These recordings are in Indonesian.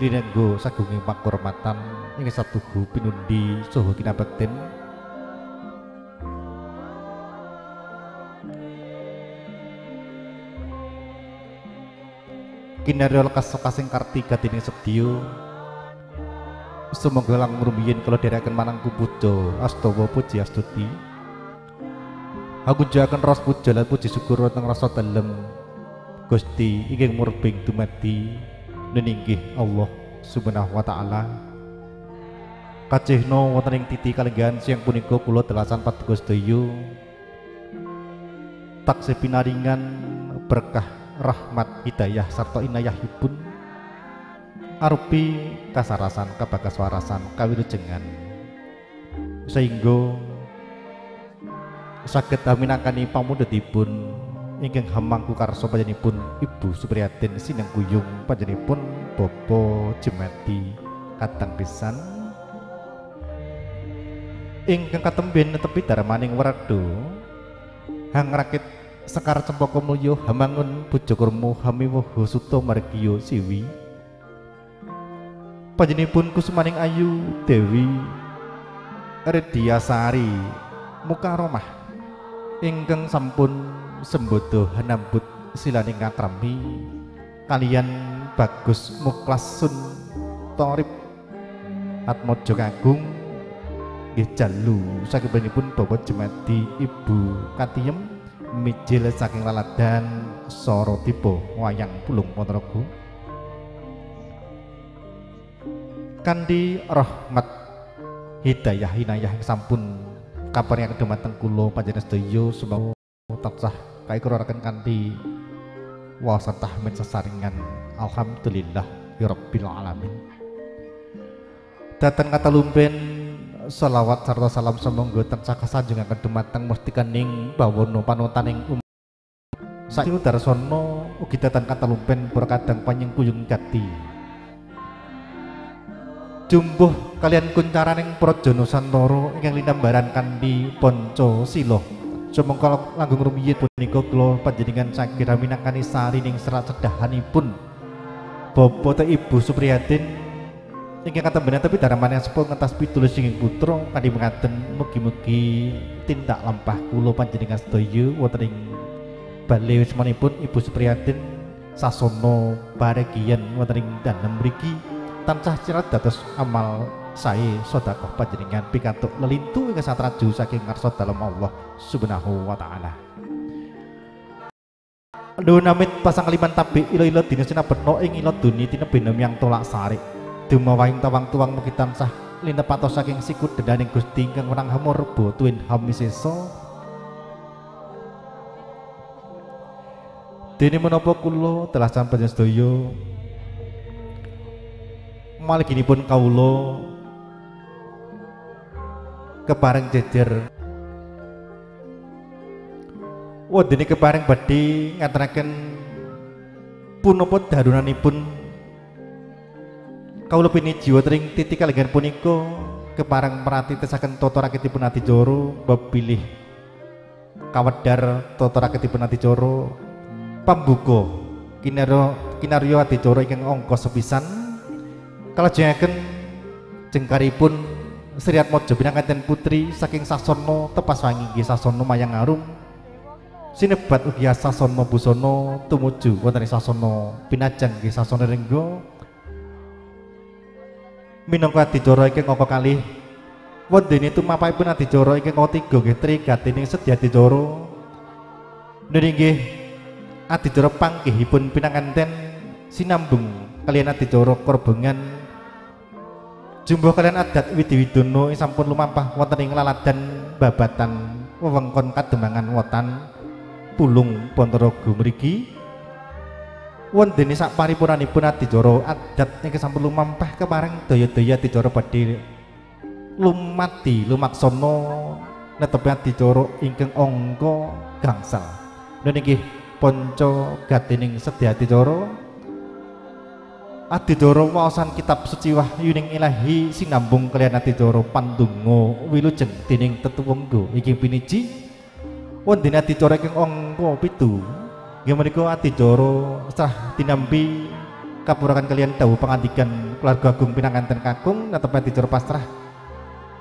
dinenggo sagunging pakurmatan ing satuhu pinundi? Saha kinabekten kinarya kasokasing kartika dening sedya. Semoga lang rumiyin kalau dereken manang puja. Astawa puji astuti. Aku jakan ras puja lan puji syukur wonten rasa dalem. Gusti ingkang murbing dumadi neninggih Allah Subhanahu wa taala. Kacihno wonten ing titi kalenggan siang punika kula delasan paduka sedaya. Taksih pinaringan berkah rahmat hidayah sarta inayahipun. Arupi kasarasan kabakaswarasan kawilujengan. Sehingga saged minangkani pamundhetipun ingkang hamangku karso panjenipun Ibu Supriyatin sineng kuyung panjenipun Bopo Jemati katang pisan. Ingkang katemben netepi darmaning werdo hang rakit sekar cempaka mulya hamangun bojo kurma hamiwaha suta margiya siwi. Panjenipun kusumaning ayu Dewi Redyasari Mukaromah. Ingkang sampun sembodo hanambut silaning katrami kalian Bagus Muklasun Torib Atmojo Kagung. Nggih jalu. Saking pun Bapak Jemati Ibu Katiem mijil saking laladan soro tipe wayang pulung Ponorogo. Kandi rahmat hidayah hinayah sampun kabar yang dumateng kula panjenengan sedaya sumbawa tansah kaikuraraken kanthi wawasan tahmin sesaringan. Alhamdulillah ya rabbil alamin. Datang kata lumpen selawat serta salam semonggo tansah kasanjungaken dumateng mustikaning bawono panutaning um saiki darsono ugi datan katalumpen berkadang panyengkuyung gati jumbuh kalian kuncaraning Praja Nusantara ingkang linambaran kanthi Panca Sila sumangga langgung rumiyin punika kula panjenengan sakira minangkani sarining serat sedahanipun Bapak Ibu Supriyatin ingkang katembenan tapi daramane sepuh ngentas pitulis singing putra kanthi mengaten mugi-mugi tindak lampah kula panjenengan sedaya wonten ing bale wismanipun Ibu Supriyatin sasono baregian wonten ing danem mriki tansah cirat dados amal sae sedekah panjenengan pikantuk lelintu ingkang satraju saking ngarsa dalem Allah Subhanahu wa taala. Nuwun amit pasang liman tabi ilo-ilo dina sinabetno ing ilo duni tinebene yang tolak sarik. Dumawahing tawang tuwang mugi tansah linepatos saking sikut dedaning Gusti ingkang wenang hamur rebo tuwin hamisesa Dene menapa kula telah sedaya? Pun kawula kepareng jejer. Wadene kepareng badhe ngaturaken punapa darunanipun kawula jiwa tering titik puniko keparang merati tesaken toto raketipun joro bab pilih kawedar toto raketipun joro pambuko kinaro kinaryo joro ingkang angka sepisan kalajengaken jengkaripun Sri Atmojo binangaten putri saking sasono tepas wangi nggih sasono mayang arum. Sinebat ugi sasono busono tumuju wonten sasono pinajang nggih sasono renggo minangka adicara iki ngoko kalih? Wondene tumapapipun adicara iki ngoko tiga nggih? Trigatining sedya adicara nggih adicara pangkihipun pinanganten sinambung kalian adicara korbengan jumbo kalian adat widi-widono sampun lumampah wonten ing laladan babatan wewengkon kademangan wotan pulung Ponorogo mriki. Wondene sak paripurnanipun adicara adat ing sampun lumampah kepareng daya-daya adicara badhe lumati lumaksana netepi adicara ingkang angka gangsal. Niki panca gatining sedya adicara adicara waosan kitab suci wahyuning ilahi sinambung kalian adicara pandonga. Wilujeng dening tetuwenggo. Iki piniji wondene adicara ingkang angka 7 Nggih menika adicara setelah tinampi kapurakan kalian tahu pengantikan keluarga agung pinanganten kakung netepi adicara pasrah.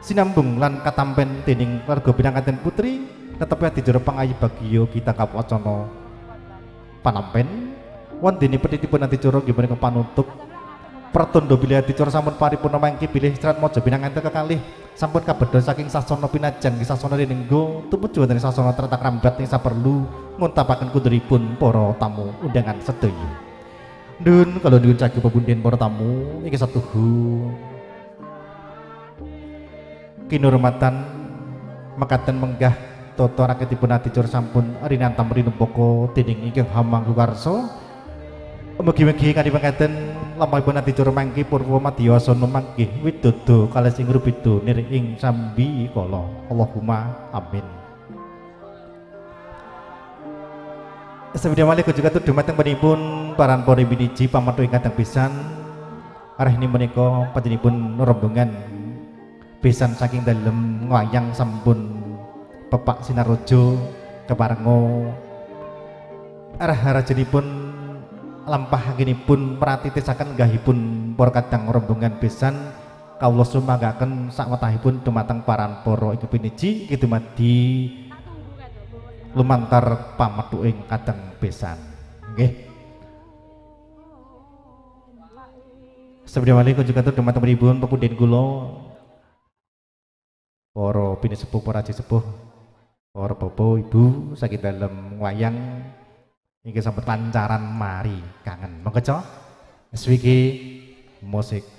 Sinambung lan katampen dening keluarga pinanganten putri netepi adicara pangayi bagio kita kapwacana panampen wondene petitipun adicara nggih menika panutup? Pratondo bilih adicara sampun paripurna mangki bilih Serat Mojo pinanganten kekalih. Sampun kabedha saking sasana pinajang nggih sasana rinenggo tumuju wonten sasana tretak rambat ing saperlu nguntapaken kuduripun para tamu undangan sedaya. Nun kalau nyuwun cagi pepunden para tamu iki satuhu kinurmatan mekaten menggah toto raketipun adicara sampun rinantam rinumpaka dening ingkang hamangku karsa Mugi-mugi kanthi mangkaten lampahipun adicara mangki purwa madhyasana mangki widodo kalih sing nir ing sambi kala. Allahumma amin. Sebeda malih juga tuh dumateng penipun paran pori biniji pamatu ingkang pisan. Arah ini menika panjenipun rombongan pisan saking dalem wayang sampun pepak sinarojo keparengo arah harajenipun lampah pun pratitisaken gahipun para kadang rombongan pisan kawula sumanggaken sakwetahipun dumateng paran para iku piniji iki dumadi lumantar pametuking kadang besan. Nggih. Sabda malih kunjungan teman-teman pribun pepuden kula? Para bini sepuh para aji sepuh para bapak ibu sakit dalam wayang ini sampai pancaran mari kangen. Monggo SWG musik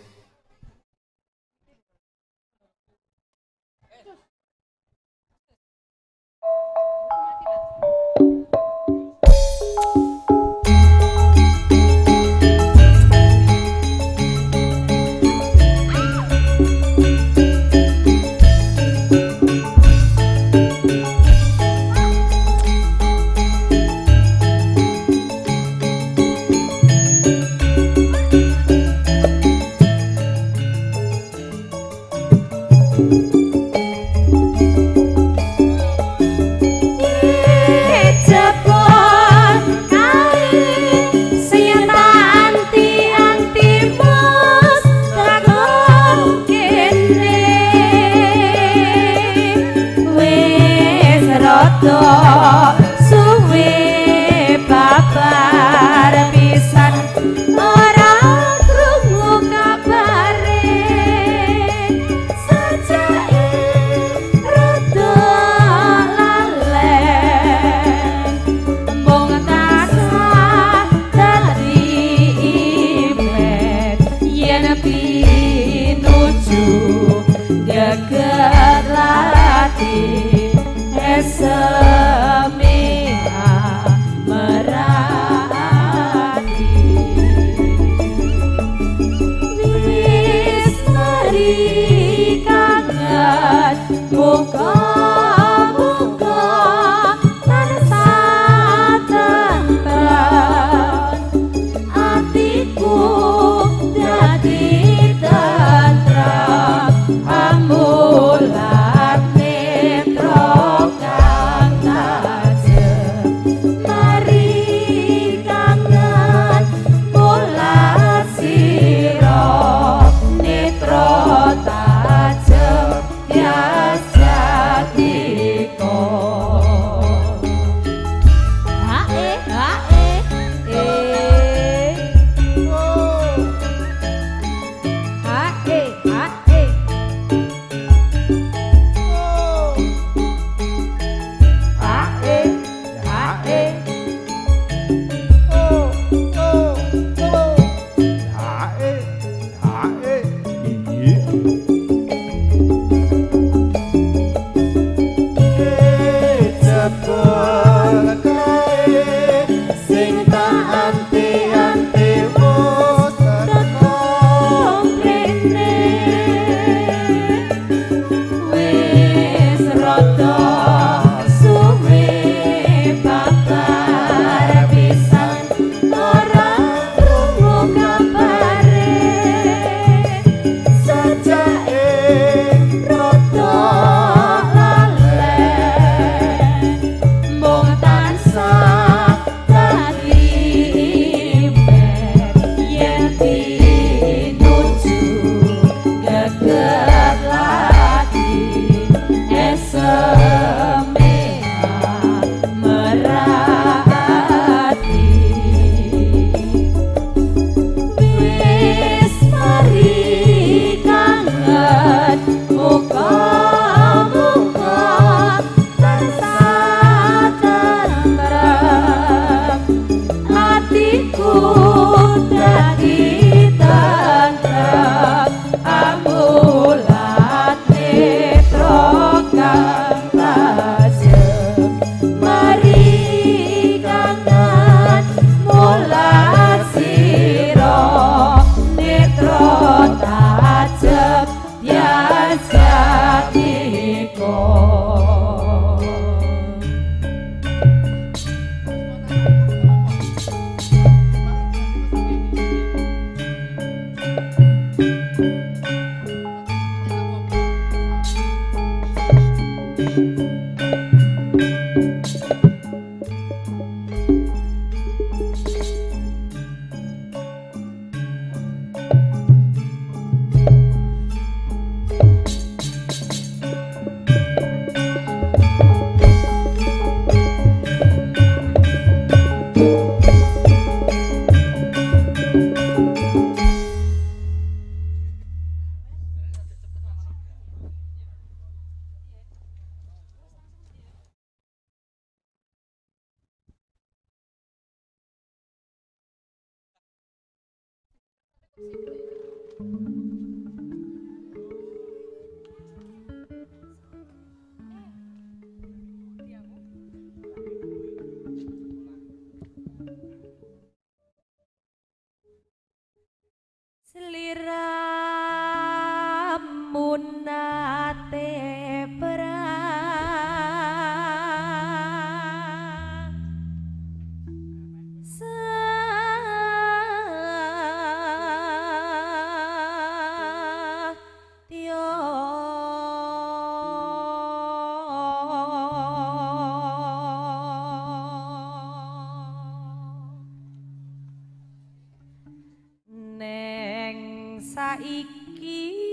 saiki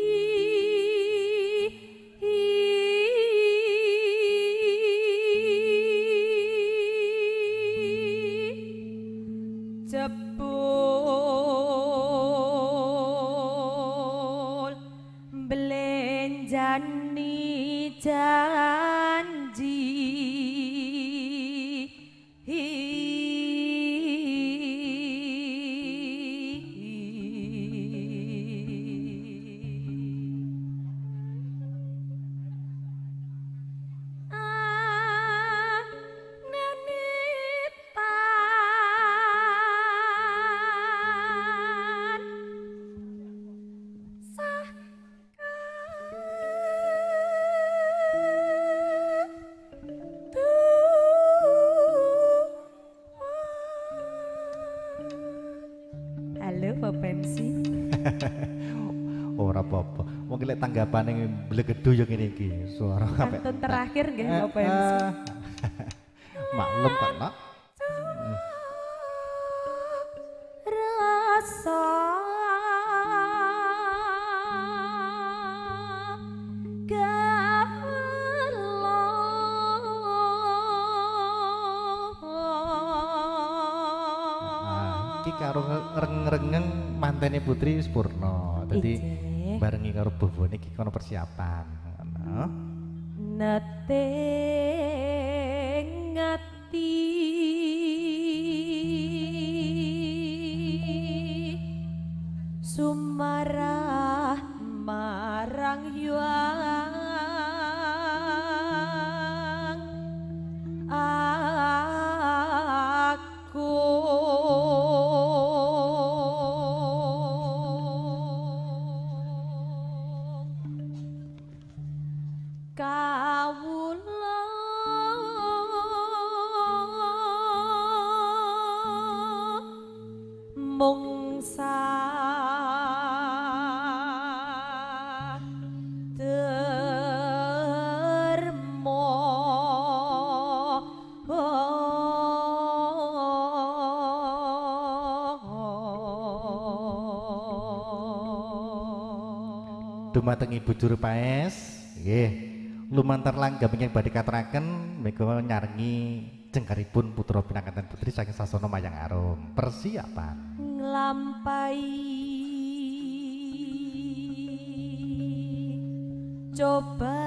blegedu yo ngene iki. Suara terakhir nggih apa ya? Maklum kan. Iki kono persiapan dumateng Ibu Juru Paes. Nggih. Lumantar langgam ingkang badhe katuraken menika nyarengi jengkaripun putra pinangkatan putri saking sasana Mayang Arum. Persiapan. Nglampahi cobane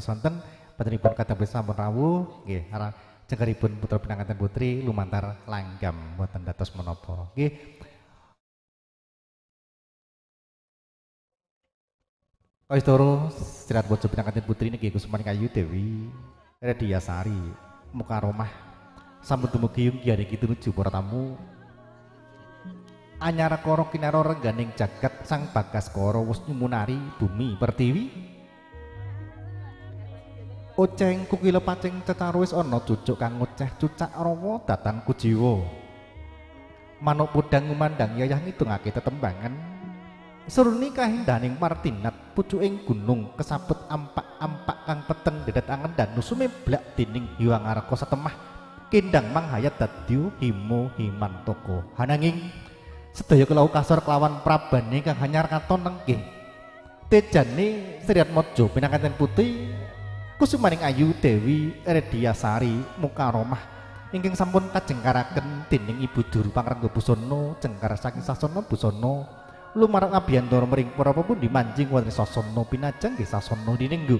sonten. Panjenenganipun kadang sampun rawuh nggih arah cengkeripun putra pinanganten putri lumantar langgam mboten dados menapa. Nggih. Kaistoro sirat bojo pinanganten putri niki Kusumani Kayu Dewi Sari muka romah sampun dumugi yung kiye niki nuju para tamu anyara koro kinaro rengganing jagat sang bagas koro wus nyumunari bumi pertiwi Oceng kukila pacing cecaruis ana cucuk kang ngoceh cucak rawa datan kujiwa. Manuk pudang ngumandang yayah ngitungake tetembangan. Suruni kahindaning martinat pucuking gunung kesabet ampak-ampak kang peteng dedet angen dan nusume blak dening hiwang arko setemah kendang manghayat dadya himo himantoko. Hananging sedaya kelau kasar kelawan prabane kang hanyar katon nenggih. Tejane Sri Atmaja pinangkanten putih Kusumaning Ayu Dewi Rediasari Mukaromah ingkang sampun kajengkaraken dening Ibu Duru Pangrengga Busana cengkar saking sasana busana lumarang abiyantara mring para pepundi manjing wonten sasana pinajeng nggih sasana dinenggo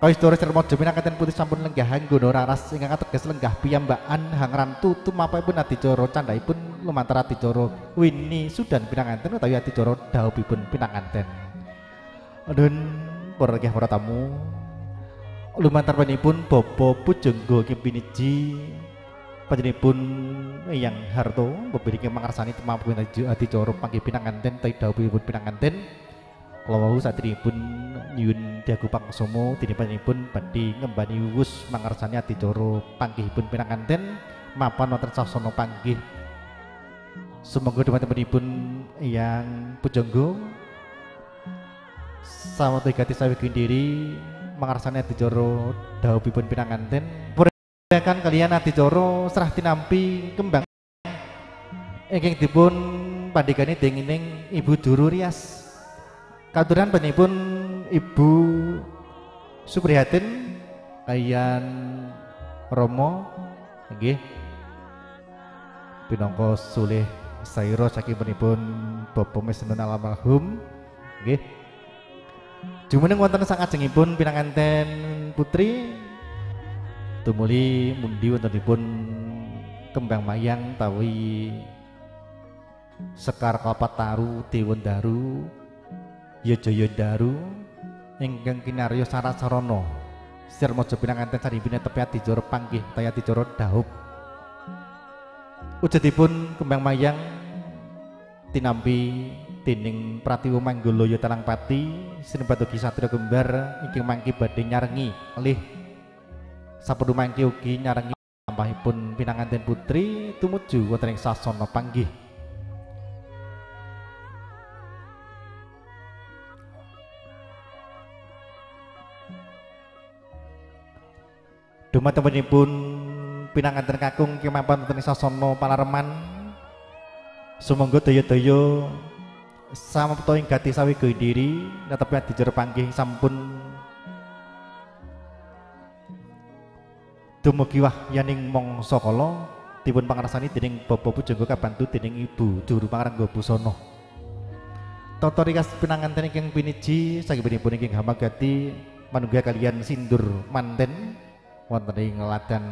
Kaistora Cermojo pinangkaten putih sampun lenggah anggono raras ingkang ateges lenggah piyambakan hang rantu tumapipun adicara candhaipun lumantar adicara Wini Sudan pinanganten utawi adicara daubipun pinanganten. Adun para para tamu. Lumantar panipun Bapa Pujangga Kempiniji panjenenganipun yang harto beberiki mangarsani temapun adicara panggih pinanganten tai dawuhipun pinanganten wau satripun nyuwun diagu pangsama dinipun badhe ngembani wus mangarsani adicara panggihipun pinanganten mapan wonten sasana panggih. Semoga teman-temanipun yang pujangga. Sama gati sawi diri mengarsane adicara dawuhipun pinanganten. Kan kalian adicara serah tinampi kembang. Ingkang dipun pandhegani dengining Ibu Duru Rias katuran panipun Ibu Suprihatin kalian Romo nggih. Pinangka sulih saira saking penipun Bapak Mesnun almarhum nggih. Jumeneng wonten sakajengipun pinanganten putri tumuli mundi wontenipun kembang mayang tawi Sekar Kapat Taru Dewan Daru Yajaya Daru ingkang kinarya Sarat Sarana Sir Mojo pinanganten saribine tepi adicara panggih taya adicara dahup Wujudipun kembang mayang tinampi dening Pratiwo Manggolaya Talangpati sinebat ugi satria kembar ingkang mangki badhe nyarengi alih saperlu mangke ugi nyarengi lampahipun pinanganten putri tumuju wonten ing sasana panggih Dumateng pinanganten kakung kemapan wonten sasana palareman. Sumangga daya-daya samapta ing gati sawi diri netepi dijer panggih sampun. Dumugi yaning mangsa kala dipun pangrasani dening Bapak Pujangga kabantu dening Ibu Juru Pangrangga Busana. Tata rikas pinanganten ingkang piniji sagipun ingkang hamagati manunggal kalian sindur manten wonten ing ladang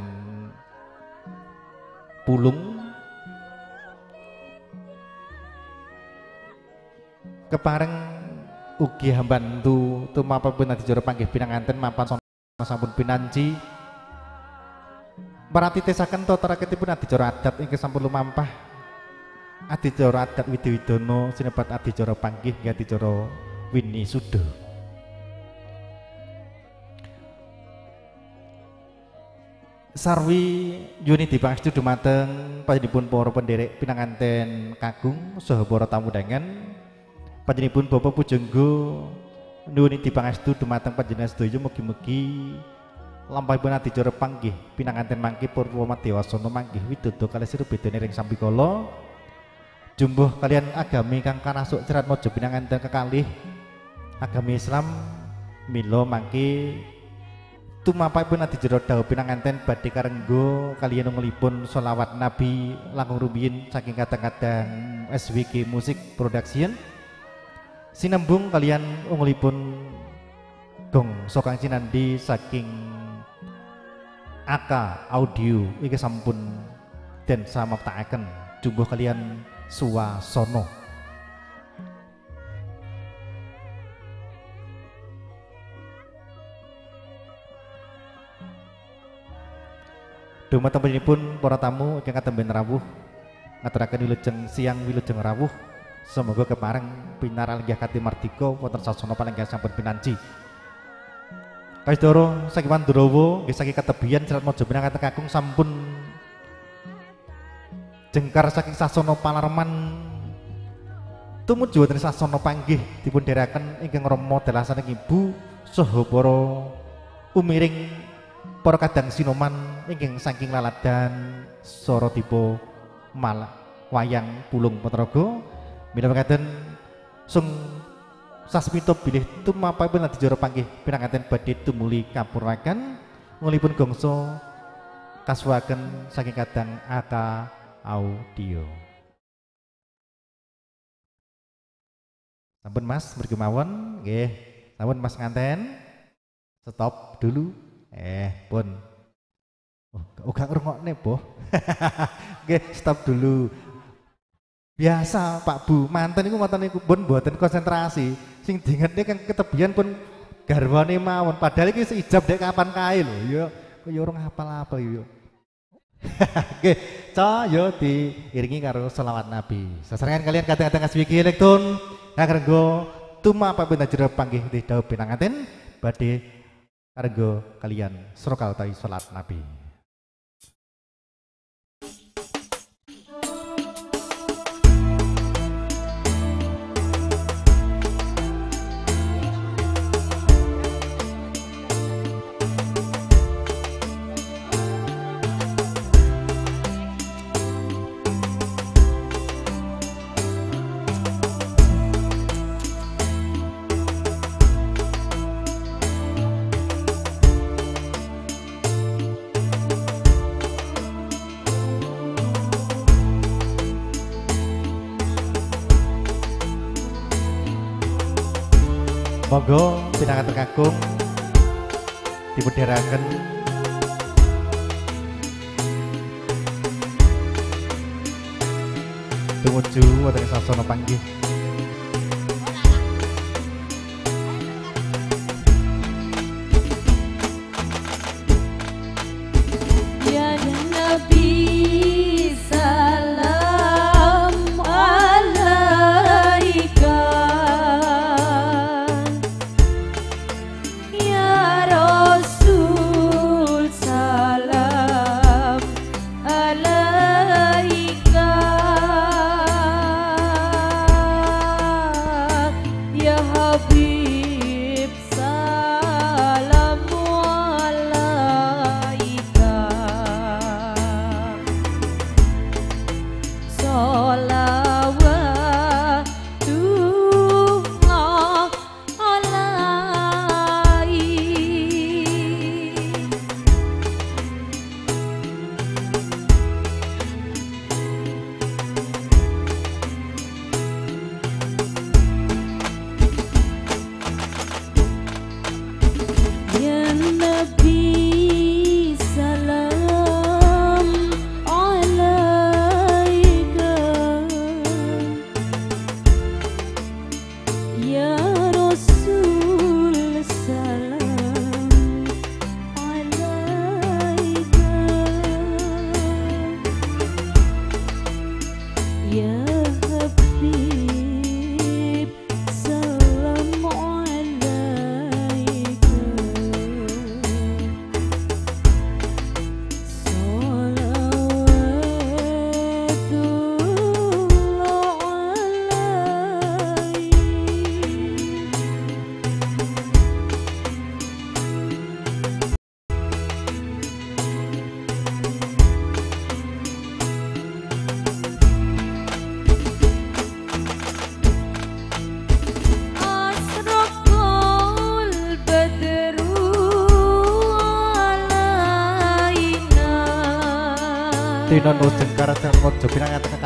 pulung kepareng ugi hambantu tumapapun adicara panggih pinanganten mapan sampun pinanci Maratitesaken to taraketipun adicara adat ingkang sampun lumampah. Adicara adat Widiwidono sinebat adicara panggih nggih adicara Wini Suda. Sarwi Yuni dipangstu dumateng panjenenganipun para penderek pinanganten kagung saha para tamu dangan. Panjenenganipun Bapak Pujenggo nuwun dipangestu dumateng panjenengan sedaya mugi-mugi lampahipun adicara panggih pinanganten mangke Purwama Dewasana manggih widodo kalih siru bedane ring sambikala jumbuh kalian agami kang kanasuk cerat mojo pinanganten kekalih agami Islam milo mangke tumapapun adicara dawuh pinanganten badhe karenggo kalian ngelipun solawat Nabi langkung rumiyin saking kadang-kadang SWG Musik Production. Sinembung kalian unglipun gong sokang cinandi saking Aka audio. Iki sampun dan sama takaken jumbo kalian suwasono Dumateng pun para tamu ingkang katemben rawuh. Ngaturaken wilujeng siang wilujeng rawuh. Semoga kemareng pinaral nggih kati mardika wonten sasana panenggah sampun pinanci. Kaisdoro saking Pandurawa nggih ketebian Serat Mojo Pinangatan kakung sampun jengkar saking sasana Palarman tumuju wonten sasana panggih dipun dherekaken ingkang Rama dalasaning Ibu saha para umiring para kadang sinoman ingkang saking sora tipe mal wayang pulung Ponorogo. Minangkaken sung sasmito bilih tumapapun lan dijara panggih pinanganten badhe tumuli kapuraken ngulipun gongso kasuwaken saking kadang aka audio. Sampun mas berkemawon nggih sampun mas nganten. Stop dulu eh pun. Oh gak ngrungokne boh. Nggih stop dulu. Biasa Pak Bu mantan itu mantan itu pun buatan konsentrasi. Sing dingetnya kan ketebian pun garwane mawon. Padahal iki seijab dek kapan kae lho ya kaya urung hafal-hafal yo Oke, yo diiringi karo selawat Nabi. Sasarangan kalian kata-kata kasih wiki elektron, nganggo tuma apa benda jero panggih di dawuh pinangaten badhe kargo kalian surokal tai salat Nabi. Monggo pinangan terkagum dibuderaken tumuju wonten sasana panggih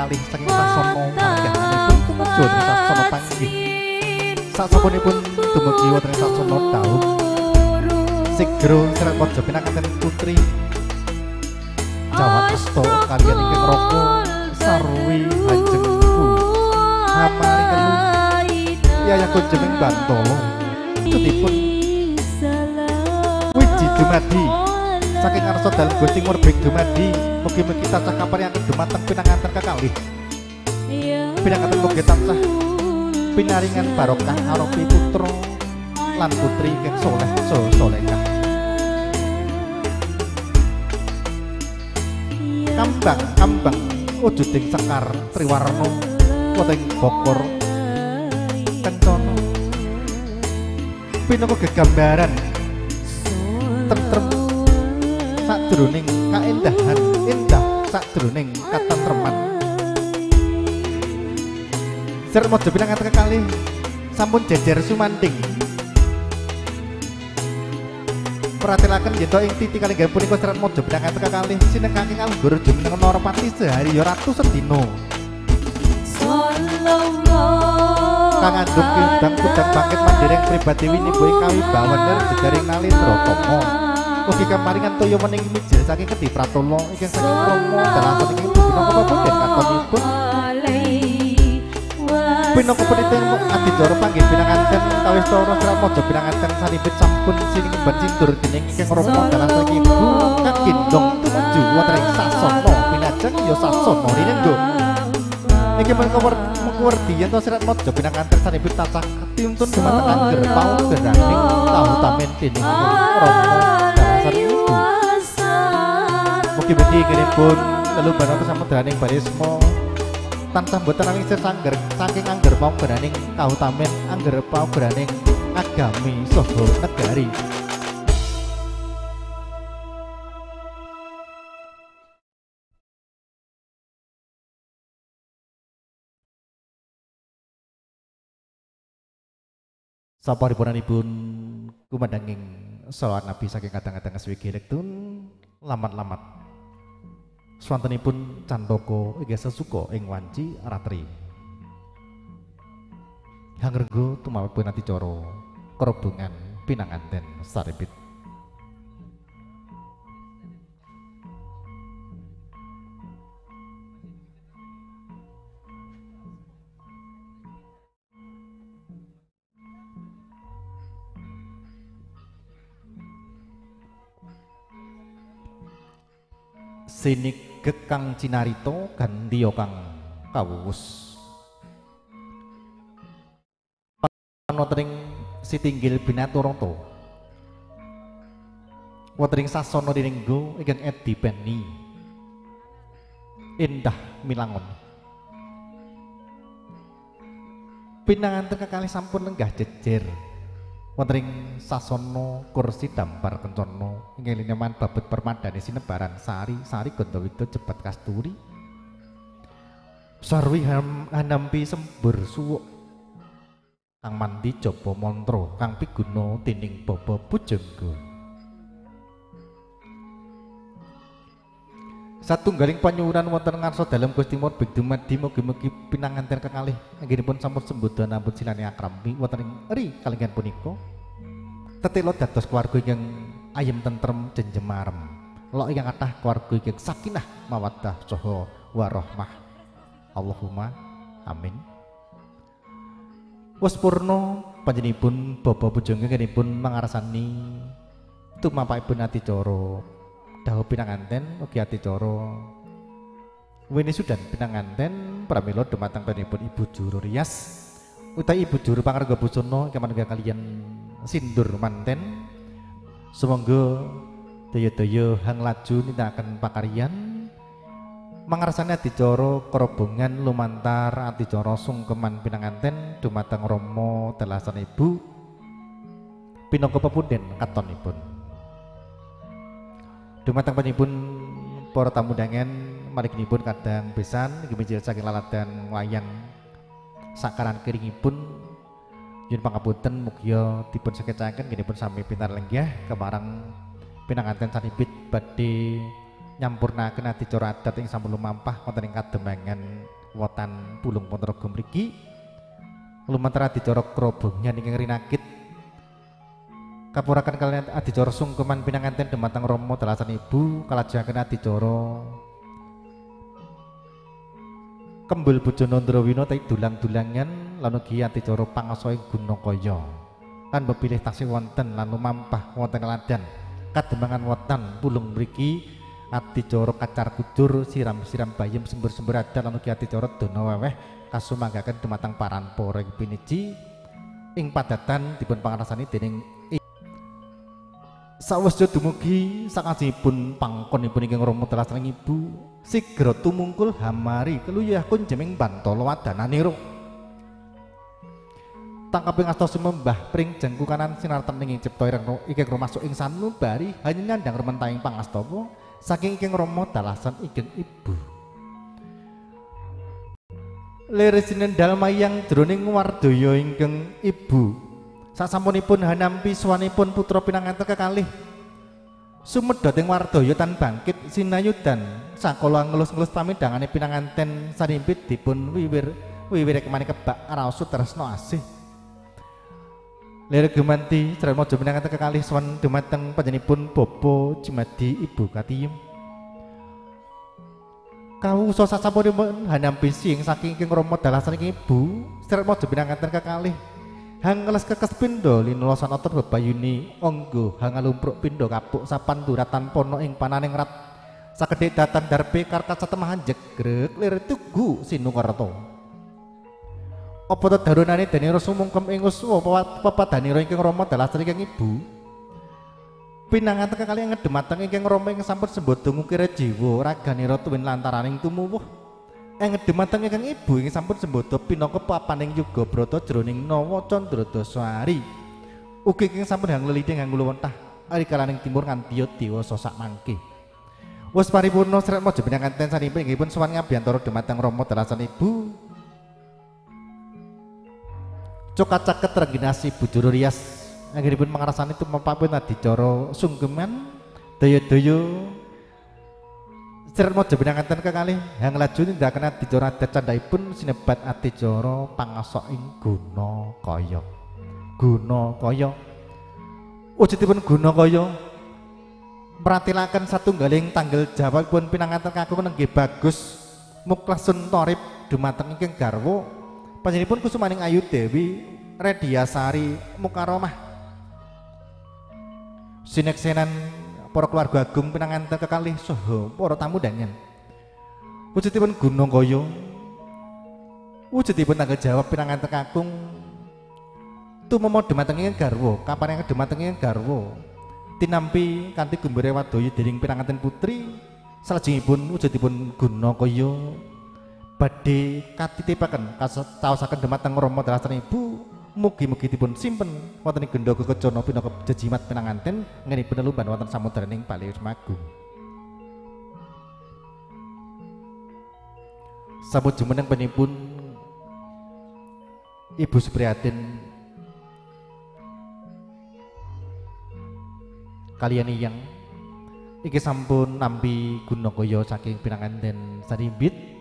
kekalih saking sasana panggihanipun tumuju wonten sasana panggih sasampunipun dumugi wonten sasana daun Sigro serat mojo pinangan putri Jawa Asto kalian ingkang roko sarwi ajeng ku hamari kelu Yaya kunjeming bantolo Cutipun wiji dumadi saking ngarsa dalem Gusti murbing dumadi mugi-mugi tansah kaparyangan dumateng pinanganten kekalih pinanganten mugi tansah pinaringan barokah aropi putra lan putri ingkang soleh so solehah. Kambang kambang wujuding sekar triwarna wonten ing bokor kencana pinaka gegambaran sadroning kaendahan endah sadroning katentreman Ser mojo pinangan kekalih sampun jejer sumanding. Pratelaken yeto ing titi kali gawe punika serat mojo pinangan kekalih sinengkake kalunggur jumeneng Norpati sehari ya ratu sedina Kang andung kidang kudang bangkit mandireng pribadi wini boy kawi bawaner jejaring nalindra tomo Ugi kemaringan toyo mening mijil saking kedi pratolo Ikan saking romo dalasan ingin bubina apa pun? Dan katonipun Pinoko peniting adicara panggih pinanganten kawis toro mojo pinanganten sanipit sampun sining ban sindur dening ingkang romo dalah saking ibu kagindong tumuju wonten ing sasana pinajeng ya sasana rinenggo iki mengkuwer mengkuwerdi yen to serat mojo pinanganten sanipit tansah tiuntun dumateng angger paunggenaning tahu tamen dening romo dalah saking ibu Mugi beti pun lalu banatu samudraning barismo tansah mboten nangis sangger saking angger paunggenaning kautamen angger paunggenaning agami saha negari. Sapa dipunanipun kumandanging salawat Nabi saking kadang-kadang swigi lektun lamat-lamat. Swantenipun Candoko inggih sesuka ing wanci ratri. Hanggergo tumapun adicara kerobongan pinanganten saripit sinik gekang cinarito gantiya kang kawuwus wonten sitinggil binaturanto wonten ing sasana rinenggo ingkang Edi Penni indah milangon. Pinanganten kekalih sampun lenggah jejer wonten ing sasana kursi dampar kencana ing lineman babet permadani sinebaran sari sari gandawida jebat kasturi. Sarwi ham sembur suwuk. Kang mandi jaba mantra kang piguna tining baba pujangga Satunggaling panyuwuran wonten ngarsa dalem Gusti Mur big dumadi mugi-mugi pinanganten kekalih anggenipun sampun sembodo nampun silane akrampi wonten ing ri kalenggan punika. Tetelo dados keluarga ingkang ayem tentrem jenjemarem. Lok ingkang kathah keluarga ingkang sakinah mawaddah saha warahmah. Allahumma amin. Wes purna panjenenganipun Bapak Pujangga anggenipun mangarsani tumapakipun adicara dawuh pinanganten ugi adicara. Wini sudan pinanganten pramila dumateng panjenenganipun Ibu Juru Rias. Utawi Ibu Juru Pangarga Busana kemanunggal kalian sindur manten. Semoga daya-daya hang laju nindakaken pakaryan. Mangarsani adicara kerobongan lumantar adicara sungkeman pinanganten dumateng Rama telasan Ibu. Pinangka pepunden katonipun Dumateng panjenipun para tamu dangen pun kadang besan inggih saking laladan wayang sakaran kiringipun yen pangapunten mugia dipun sekecaken pun sami pintar lenggah kemarang pinanganten sanipit badhe nyampurnaken adicara adat ing sampun lumampah wonten ing kademangan wotan Pulung Ponorogo mriki. Lumantar adicara krobongan ingkang rinakit kapurakan kalian adicara sungkeman pinanganten dumateng Romo telasan ibu kalajengaken adicara. Kembul bojo Nandrawina tai dulang-dulangan lan ugi adicara pangasoi Gunakaya. Lan bepilih taksih wonten lan lumampah wonten ladan kademangan wotan pulung mriki adicara kacar kujur siram-siram bayem sembur-sembur adat lan ugi adicara dana weweh kasumanggaken dumateng paranpara piniji. Ing padatan dipun pangrasani dening Sawetara dumugi sakasipun pangkonipun ingkang Rama telasring Ibu sigra tumungkul hamari keluyah kunjeming bantala wadananiro tangkaping asta sumembah pring jengku kanan sinartan ing cipta ireng ingkang rumasuk ing sanubari hanya nyandang rementaing pangastawa saking ingkang Rama dalasan ingkang Ibu. Leresinen dalmayang jroning wardaya ingkang Ibu sasampunipun hanampi swanipun putra pinanganten kekalih sumedhot ing wardaya tan bangkit sinayudan. Sakala ngelus-ngelus pamidhangane pinanganten sarimpit dipun wiwir wiwir kemani kebak raosut tresno asih. Lir gemanti Sremaja pinanganten kekalih swan dumateng panjenipun Bobo Cimadi Ibu Katiyum Kawusa sasampunipun hanampi sing saking king Rama dalasan ing ibu, seret mojo pinanganten kekalih. Hangles kekes pindha linulosan otot bebayuni angga hangalumpruk pindha kapuk sapan duratan pono ing pananing rat. Sakedhik datan darpe karkaca temahan jegrek lir tugu sinungerta. Apa to darunane Danira sumungkem ing uswa pepadanira ing Rama dalasan ing ibu? Pinanganten kekalih ngedemateng ingkang Rama ing sampun sembodo ngukira jiwa raganira tuwin lantaraning tumuwuh. Ing ngedemateng ingkang ibu ing sampun sembodo pinangka papaning yuga brata jroning Nawa Candradaswari. Ugi ing sampun hang leliti nganggo wentah ari kalaning timur nganti diwasa sak mangke. Wes paripurna sret mojo pinanganten sanipun inggihipun sowan ngabiyantara dumateng Rama dalasan ibu. Cokacaket reginasi bujur rias Anggeripun mangrasani tumepapun adicara sunggeman daya-daya Seret mojo binanganten kekalih hang laju nindakaken adicara adat candhaipun sinebat adicara pangasok ing guna kaya. Guna kaya. Wujudipun guna kaya. Meratilaken satunggaling tanggal jawabipun pinanganten kakung nenggih bagus. Muklasun torip dumateng ingkang garwa. Panjenenganipun kusumaning Ayu Dewi Rediasari Mukaromah. Sineksenan para keluarga agung pinanganten kekalih saha para tamu danyen. Wujudipun gunung kaya wujudipun tanggal jawab pinanganten kakung tumama dumateng ing garwa yang dumateng ing garwa. Tinampi kanthi gumbare wadaya dening pinanganten putri. Salajengipun wujudipun guna kaya badhe katitipaken kasaosaken dumateng Rama Ibu Mugi-mugi dipun simpen wonten ing gendha kekecana pinaka jejimat pinanganten ngene penelumban wonten samudraning Bali Magung. Sabut jumeneng penipun Ibu Supriyatin. Kalian yang iki sampun nampi gunakaya saking pinanganten sarimbit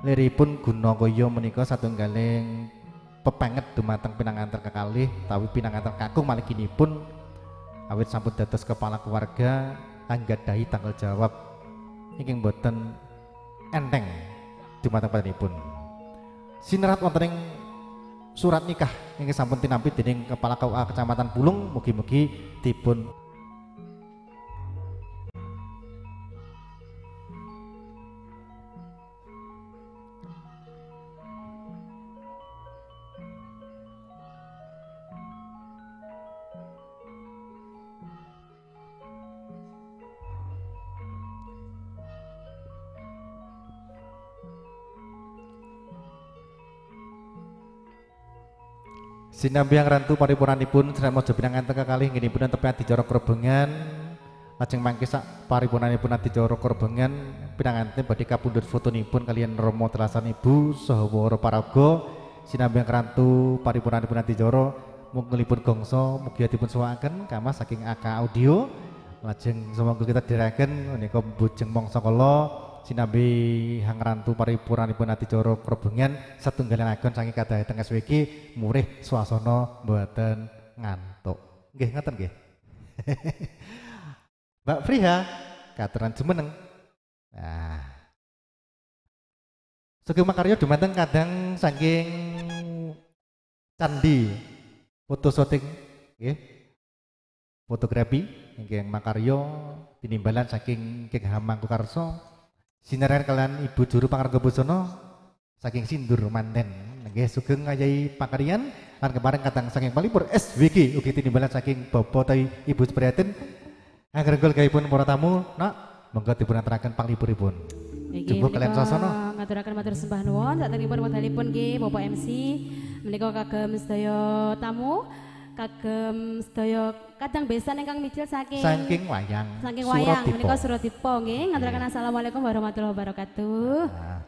liripun kaya menika satunggaling pepenget dumateng pinanganten kekalih tawi pinanganten kakung malikinipun awit sampun dados kepala keluarga anggadhahi tanggal jawab. Ingkang boten enteng dumateng panjenenganipun. Sinerat wonten surat nikah ingkang sampun tinampi dening kepala KUA Kecamatan Bulung mugi-mugi dipun Sinambiang rantu paripurnanipun sedaya mojo pinanganten kekalih nginipun tepi adicara kerbengan lajeng mangke sak paripurnanipun adicara kerbengan pinanganten badhe kapundhut fotonipun kalian Romo telasan ibu saha para paraga sinambiang rantu paripurnanipun adicara mungkulipun gongso mugi dipun suwakaken kama saking AK Audio. Lajeng semoga kita diraken menika bujeng mangsa kala sinambi hang rantu paripurnanipun adicara kerbengan setunggalan agon saking kadhaheteng SWG murih swasana mboten ngantuk. Nggih ngoten nggih. Mbak Friha kateran jumeneng. Nah. Sugeng makarya dumateng kadang saking candi foto shooting nggih. Fotografi ingkang makarya tinimbalan saking King Hamangkukarso Sinaran kalian Ibu Juru Pangarga Busono saking Sindur manten. Nggih sugeng ngayahi pakarian lan kemarin katang saking Palipur SWG ugi tinimbalan saking Bapak tai Ibu Supriyatin agar gol pun para tamu nak monggo dipun aturaken panglipuripun. Jumbo kalian sasana ngaturaken matur sembah nuwun. Satenipun wekdalipun nggih Bapak MC menika kagem sedaya tamu kagem sedaya kadang besan ingkang micil saking saking wayang. saking wayang menika Suradippa nggih ngaturaken assalamualaikum warahmatullahi wabarakatuh. Nah.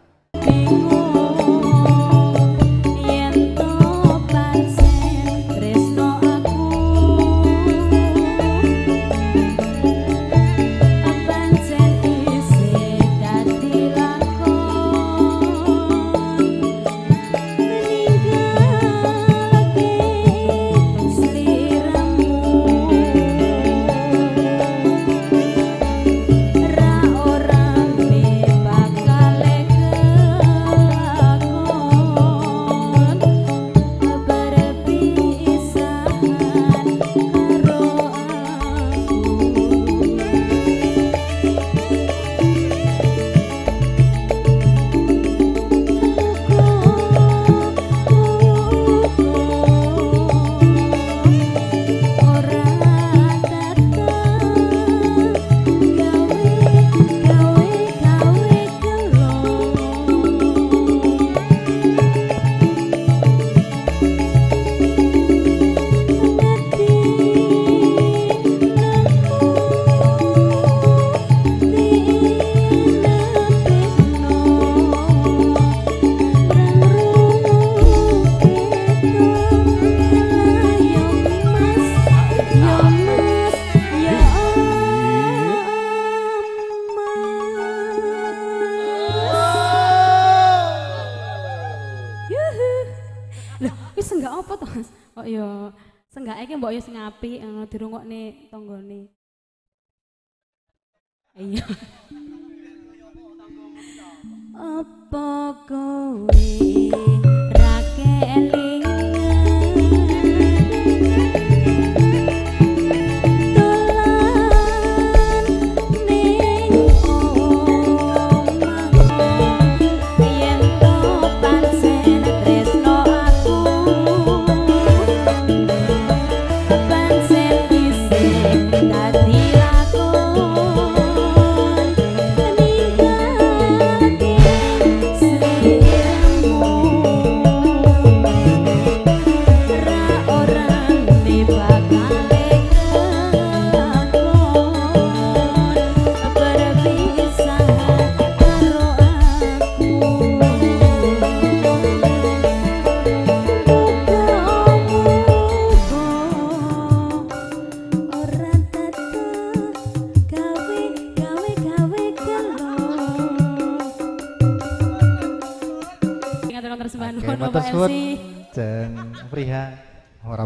Apa to, Mas? Kok ya senggak iki mbok ya sing apik ngono dirungokne tanggane. Iya. Apa kowe ra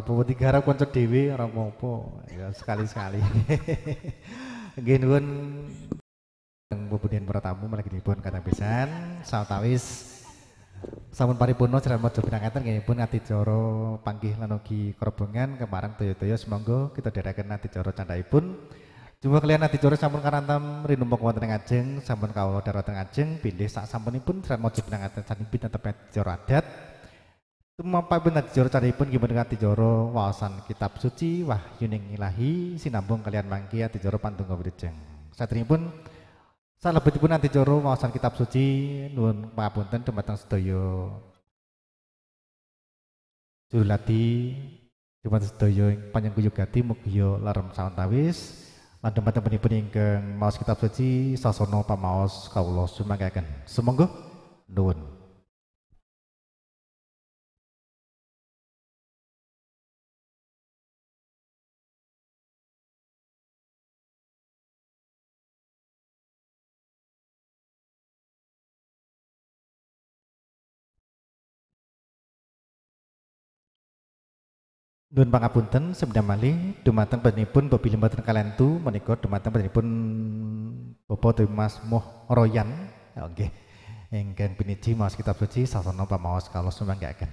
digarap kanca dhewe ora apa-apa. Ya sekali-sekali. Nggih nuwun. Bubudin para tamu pun kata pisan. Sawetawis sampun mojo pinangaten nggih pun adicara panggih lan ugi kerombongan kemarang toyo-toyo kita dherekaken adicara candhaipun Jumlah kalian adicara sampun karantam rinumpak wonten ing ajeng sampun kawula dherekaken ajeng. Pilih sak sampunipun mojo pinangaten sanipun tetep adicara adat Tumampa pun joro pun gimana dengan joro wawasan kitab suci wah yuning ilahi sinambung kalian mangki ati joro widjeng. Saat ini pun pun nanti joro wawasan kitab suci nuwun pangapunten dumateng sedaya dumateng sedaya panjang kuyugati mugia larem sawetawis lan dumateng penipun ingkang maos kitab suci sasana pamaos kawula sumanggaken. Sumangga nuwun. Nuwun pangapunten sabda malih dumateng panjenenganipun babi lembaran kalentu menika dumateng panjenenganipun Bapak Dimas Moh Royan. Nggih. Ingkang piniji maos kitab suci sasana pamaos kalau sumanggaken.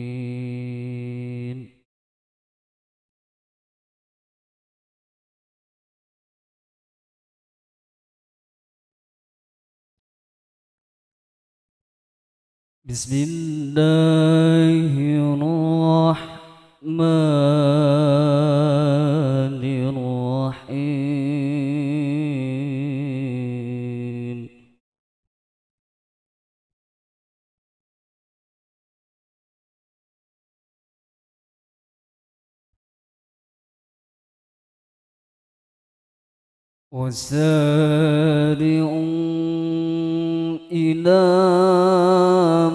بسم الله الرحمن الرحيم. وسارعوا إلى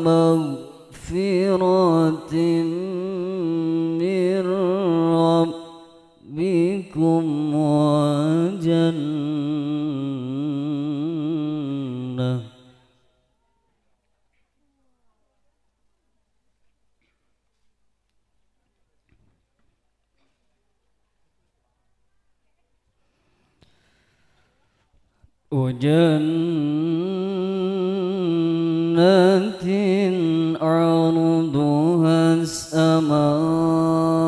مغفرة من ربكم وجنة. وجنة. عرضها السماوات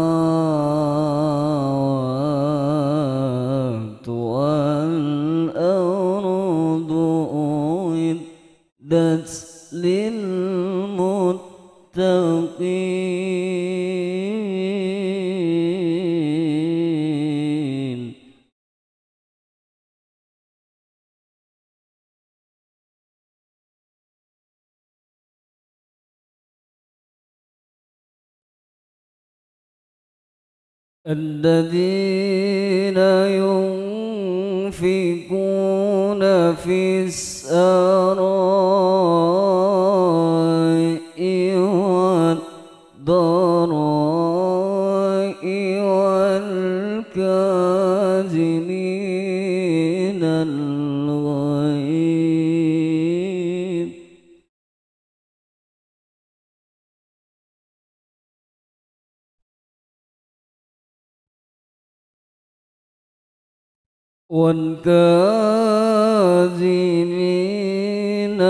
الذين ينفقون في السراء والكاذبين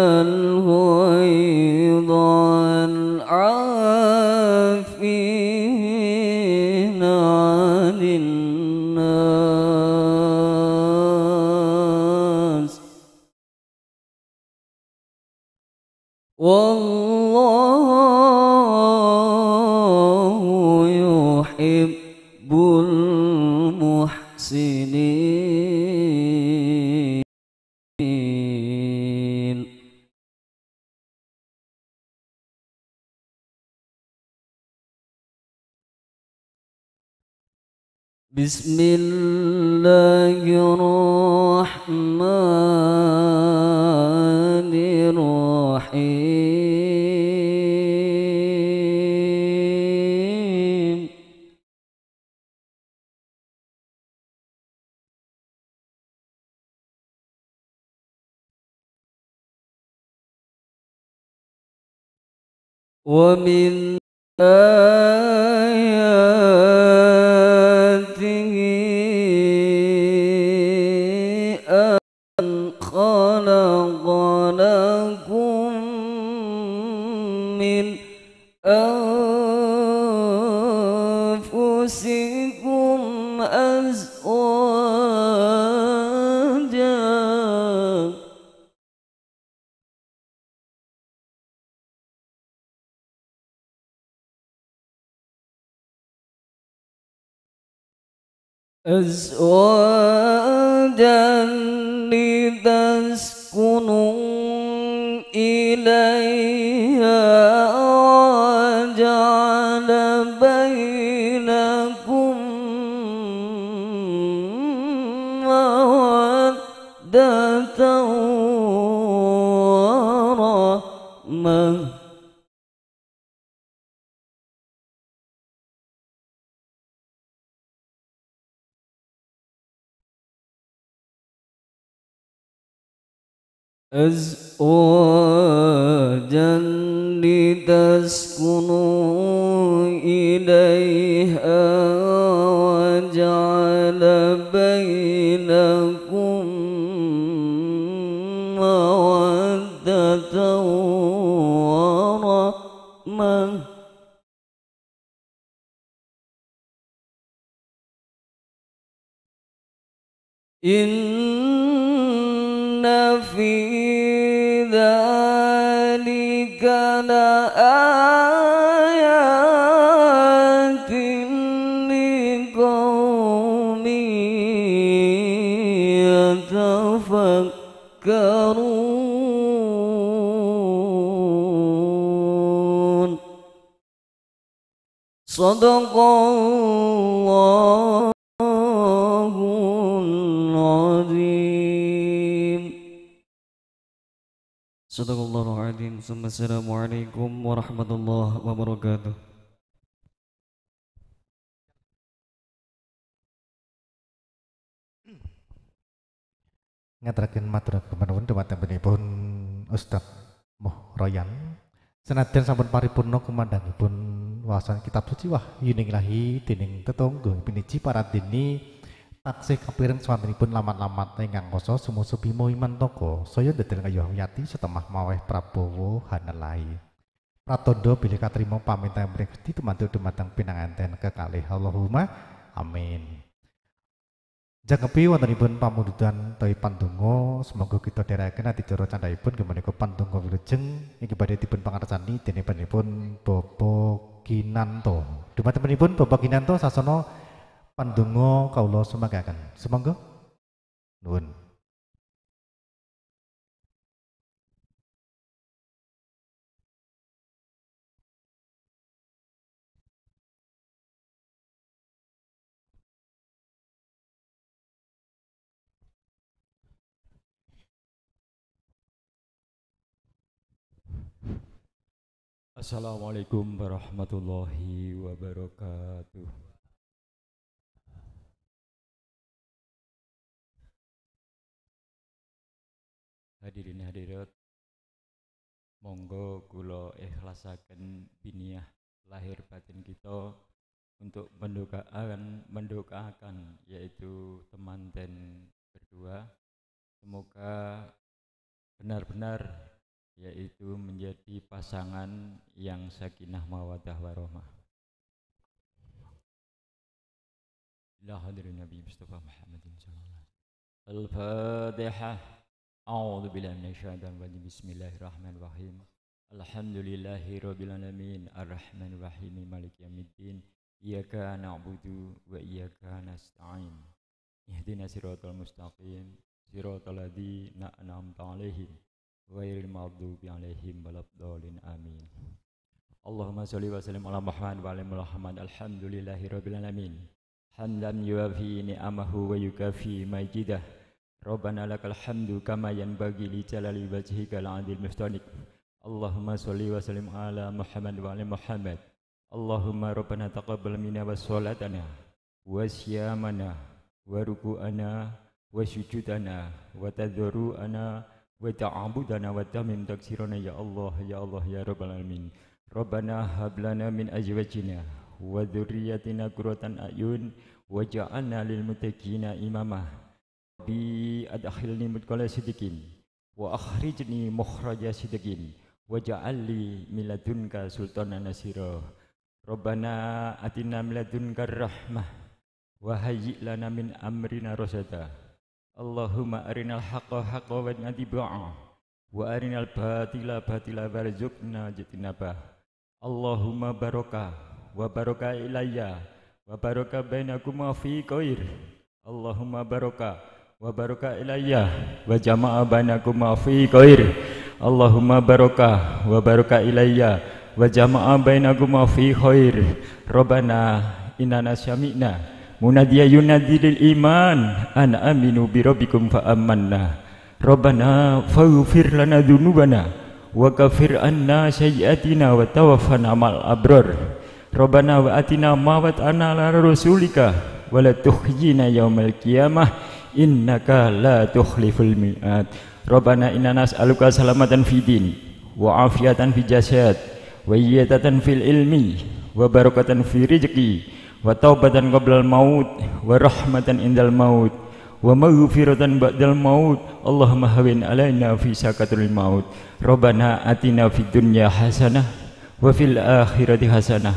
بسم الله الرحمن الرحيم. ومن آياته أزواجا أزواجا لتسكنوا إليها وجعل بينكم مودة ورحمة. إن يتفكرون صدق الله العظيم. صدق الله العظيم. ثم السلام عليكم ورحمة الله وبركاته. Ngaturaken matur kemenuwun dumateng pun Ustaz Moh Royan senadyan sampun paripurna kumandhangipun wawasan kitab suci wah yuning ilahi dening tetangga. Piniji para dini taksih kapireng swantenipun lamat-lamat ingkang koso sumusu bimo iman toko saya dadel kaya yati setemah maweh Prabowo Hanelai. Pratondo bilih katrima pamintahan Gusti tumantu dumateng pinanganten kekalih Allahumma amin Jangkepi wontenipun pamundutan tawi pandonga semoga kita dherekaken adicara candhaipun kemenika pandonga wilujeng iki badhe dipun pangertani dening panjenenganipun Bapak Kinanto. Dumatemipun Bapak Kinanto sasana pandonga kawula sumanggaken. Sumangga. Nuwun. Assalamualaikum warahmatullahi wabarakatuh. Hadirin hadirat, monggo kula ikhlasaken biniah lahir batin kita untuk mendoakan mendoakan yaitu temanten berdua semoga benar-benar yaitu menjadi pasangan yang sakinah mawadah warohmah. Nabi Mustafa Muhammadin Al-Fatihah. A'udzu billahi minasyaitonir rajim. Bismillahirrahmanirrahim. Alhamdulillahi rabbil alamin. Arrahmanir rahim. Maliki yaumiddin. Iyyaka na'budu wa iyyaka nasta'in. Ihdina siratal mustaqim. Siratal ladzina an'amta 'alaihim ghairil maghdubi alaihim waladdallin amin. Allahumma sholli wa sallim ala Muhammad wa ala Muhammad alhamdulillahi rabbil alamin. Hamdan yuafi ni'amahu wa yukafi majidah. Rabbana lakal hamdu kama yanbaghi li jalali wajhika al-adil muftanik Allahumma sholli wa sallim ala Muhammad wa ala Muhammad. Allahumma rabbana taqabbal minna wa salatana wa siyamana wa ruku'ana wa wa wa ta'budana wa tamim taksirana ya Allah ya Allah ya rabbal alamin. Rabbana hab lana min azwajina wa dhurriyyatina qurratan ayun waj'alna lil muttaqina imama. Bi adkhilni mudkhala sidikin wa akhrijni mukhraja sidikin waj'al li min ladunka sultanan nasira. Rabbana atina min ladunka rahmah wa hayyi lana min amrina rasada Allahumma arinal haqqa haqqa wa natiba'a wa arinal batila batila warzuqna jitinabah Allahumma baraka wa baraka ilayya wa baraka bainakuma fi khair. Allahumma baraka wa baraka ilayya wa jama'a bainakuma fi khair. Allahumma baraka wa baraka ilayya wa jama'a bainakuma fi khair. Rabbana inna sami'na munadiya yunadi lil iman. An aminu bi rabbikum fa amanna. Rabbana faghfir lana dzunubana wa kafir anna sayyiatina wa tawaffana mal abrar. Rabbana wa atina ma wat'ana ala rasulika wa la tuhyina yaumal qiyamah. Innaka la tukhliful mi'ad. Rabbana inna nas'aluka salamatan fid din wa afiatan fi jasad wa iyatatan fil ilmi wa barakatan fi rizqi wa taubatan qablal maut wa rahmatan indal maut wa maghfiratan ba'dal maut. Allahumma hawin alaina fi sakatul maut. Rabbana atina fid dunya hasanah wa fil akhirati hasanah.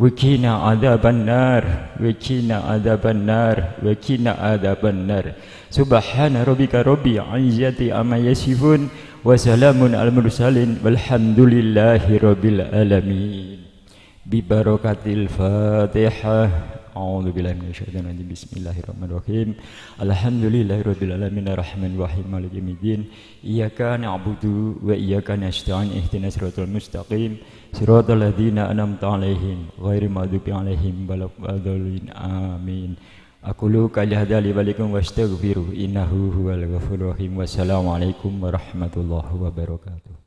Wa qina adzaban nar wa qina adzaban nar wa qina adzaban nar. Subhana rabbika rabbil izzati amma yasifun wa salamun al mursalin walhamdulillahi rabbil alamin bibarakatil fatihah A'udzu billahi minasyaitonir rajim. Bismillahirrahmanirrahim. Alhamdulillahirabbil alamin arrahmanir rahim maliki yaumiddin. Iyyaka na'budu wa iyyaka nasta'in. Ihdinas siratal mustaqim. Siratal ladzina an'amta 'alaihim ghairil maghdubi 'alaihim waladdallin. Amin. Aku lu kali hadali balikum wastaghfiru innahu huwal ghafurur rahim. Wassalamualaikum warahmatullahi wabarakatuh.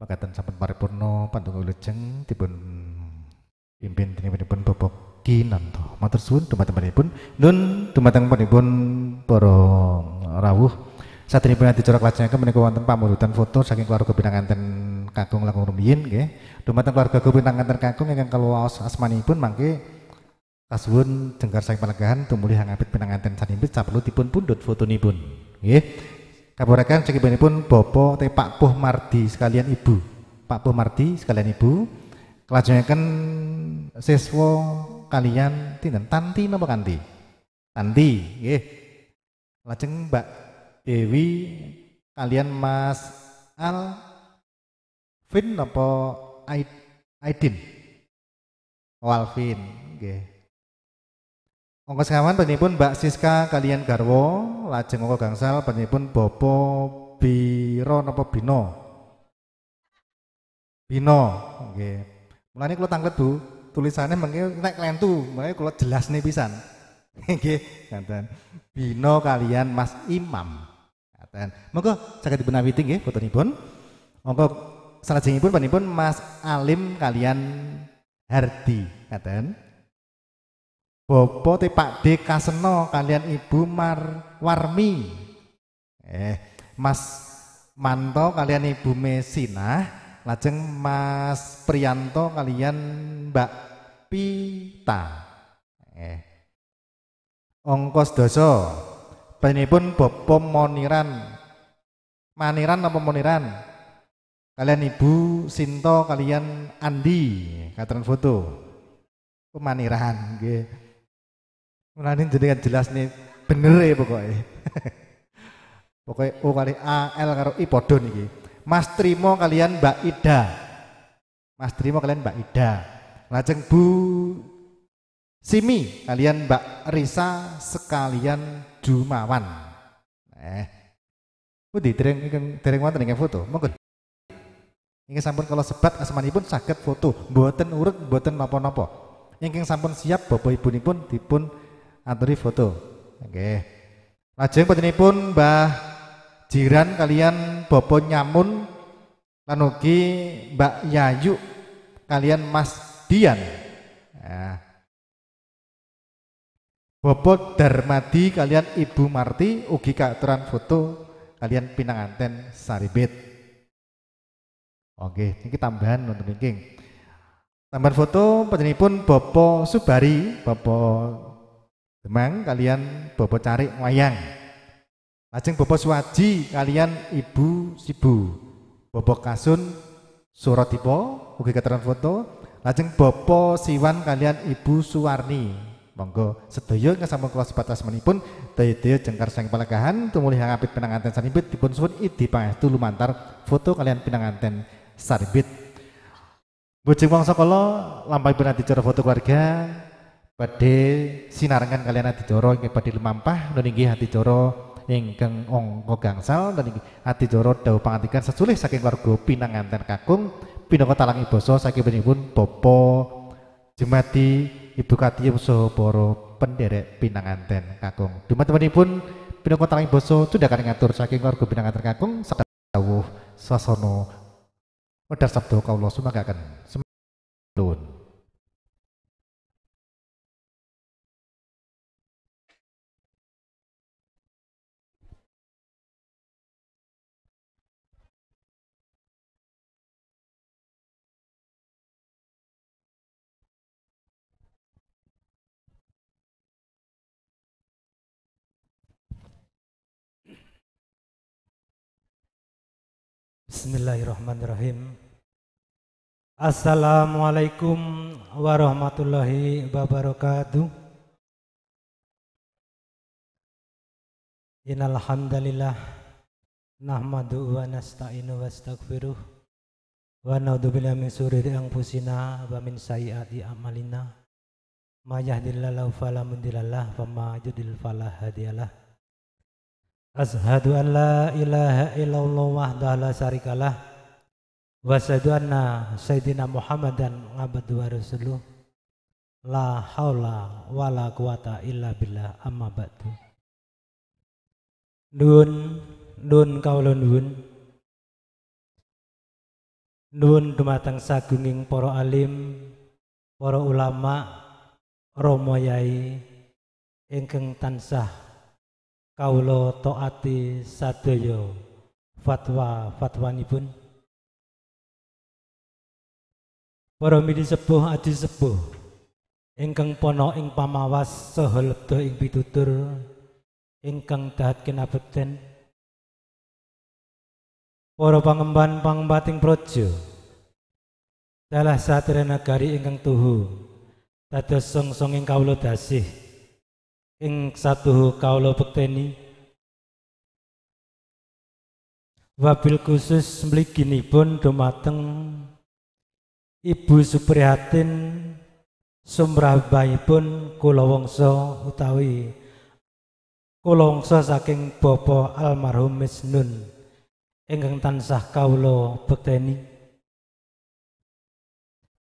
Makaten sampun paripurna pandonga wilujeng dipun pimpin deninipun Bapak Kinanto. Matur suwun dumateng panjenenganipun. Nun dumateng panjenenganipun para rawuh saderengipun adicara kelajengaken menika wonten pamundutan foto saking keluarga pinanganten Kakung Langkung rumiyin nggih. Dumateng keluarga pinanganten Kakung ingkang kaluwaos asmanipun mangke kasuwun jengkar saking palegahan tumulih hangapit pinanganten sanipun saperlu dipun pundhut fotonipun. Nggih. Kapurakan pun Bapak te Pak Puh Mardi sekalian Ibu. Pak Puh Mardi sekalian Ibu. kelajengaken siswa kalian tinten Tanti napa Kanti? Tanti, nggih. Lajeng Mbak Dewi kalian Mas Al napa Aid- Aidin? Oh, Alvin. Ongkos kawan panjenenganipun Mbak Siska kalian garwo, lajeng ongko gangsal panjenenganipun Bopo Biro napa Bino? Bino, nggih. Mulane kula tanglet Bu, tulisannya mengke nek klentu, makanya kula jelas nih pisan. Nggih, ngaten. Bino kalian Mas Imam. Ngaten. Monggo saged dipun awiti nggih fotonipun. Monggo salajengipun panjenenganipun Mas Alim kalian Hardi, ngaten. Bopo te Pak D Kaseno kalian Ibu Mar Warmi. Eh, Mas Manto kalian Ibu Mesina, lajeng Mas Priyanto kalian Mbak Pita. Eh. Ongkos doso. Panjenenganipun Bopo Moniran. Maniran apa Moniran? Kalian Ibu Sinto kalian Andi, katakan foto. Kemaniran, nggih. Mulane jenengan jelas nih bener ya pokoknya. pokoknya O kali A L karo I podo niki. Mas Trimo kalian Mbak Ida. Mas Trimo kalian Mbak Ida. Lajeng Bu Simi kalian Mbak Risa sekalian Jumawan. Eh. Budi dereng ingkang dereng wonten ingkang foto. Monggo. Ingkang sampun kalau sebat asmanipun saged foto, mboten urut, mboten napa-napa. Ingkang sampun siap bapak ibunipun dipun aturi foto. Oke. Lajeng panjenenganipun Mbah Jiran kalian Bopo Nyamun lan ugi Mbak Yayu kalian Mas Dian. Nah. Bopo Darmadi kalian Ibu Marti ugi kaaturan foto kalian pinanganten Saribit. Oke, ini tambahan untuk linking. Tambahan foto panjenenganipun Bopo Subari, Bopo Demang kalian Bopo Cari Wayang. Lajeng Bopo Suwaji kalian Ibu Sibu. Bopo Kasun Suratipo ugi keterangan foto. Lajeng Bopo Siwan kalian Ibu Suwarni. Monggo sedaya ingkang sampun kula sebatas menipun daya-daya jengkar sang palagahan tumulih ngapit pinanganten sanibit dipun suwun idi pangestu lumantar foto kalian pinanganten saribit. Bojeng wangsa kala lampahipun adicara foto keluarga badhe sinarengan kalian adicara inggih badhe lumampah nun inggih adicara ingkang angka gangsal dan inggih adicara dawuh pangandikan sesulih saking warga pinanganten kakung pinangka talang ibasa saking panjenenganipun Bapak Jemati Ibu Katia saha para penderek pinanganten kakung. Pinangka talang ibasa sudah kan ngatur saking warga pinanganten kakung sadawuh sasana wedhar sabda kawula sumanggaken. Nuwun. Bismillahirrahmanirrahim. Assalamualaikum warahmatullahi wabarakatuh. Innal hamdalillah nahmadu wa nasta'inu wa astaghfiruh wa na'udzu billahi min shururi anfusina wa min sayyiati a'malina. May yahdihillahu fala mudhillalah wa may yudlil fala hadiyalah. Ashadu an la ilaha illallah wahdah la syarikalah wa asyhadu anna sayyidina Muhammadan ngabadu wa rasuluh. La haula wa la quwata illa billah amma ba'du. Nun nun kaula nuwun. Nun dumateng sagunging para alim para ulama Romo Yai ingkang tansah kawula taati sadaya fatwa fatwanipun. Para mili sepuh adi sepuh. Ingkang pono ing pamawas saha lebda ing pitutur ingkang dahat kinabekten para pangemban pangembating praja. Dalah satria nagari ingkang tuhu. Dados songsonging kawula dasih ing satuhu kawula bekteni. Wabil khusus mliginipun dumateng Ibu Suprihatin sumrahbaipun kula wangsa utawi kula wangsa saking Bapa almarhum Misnun ingkang tansah kawula bekteni.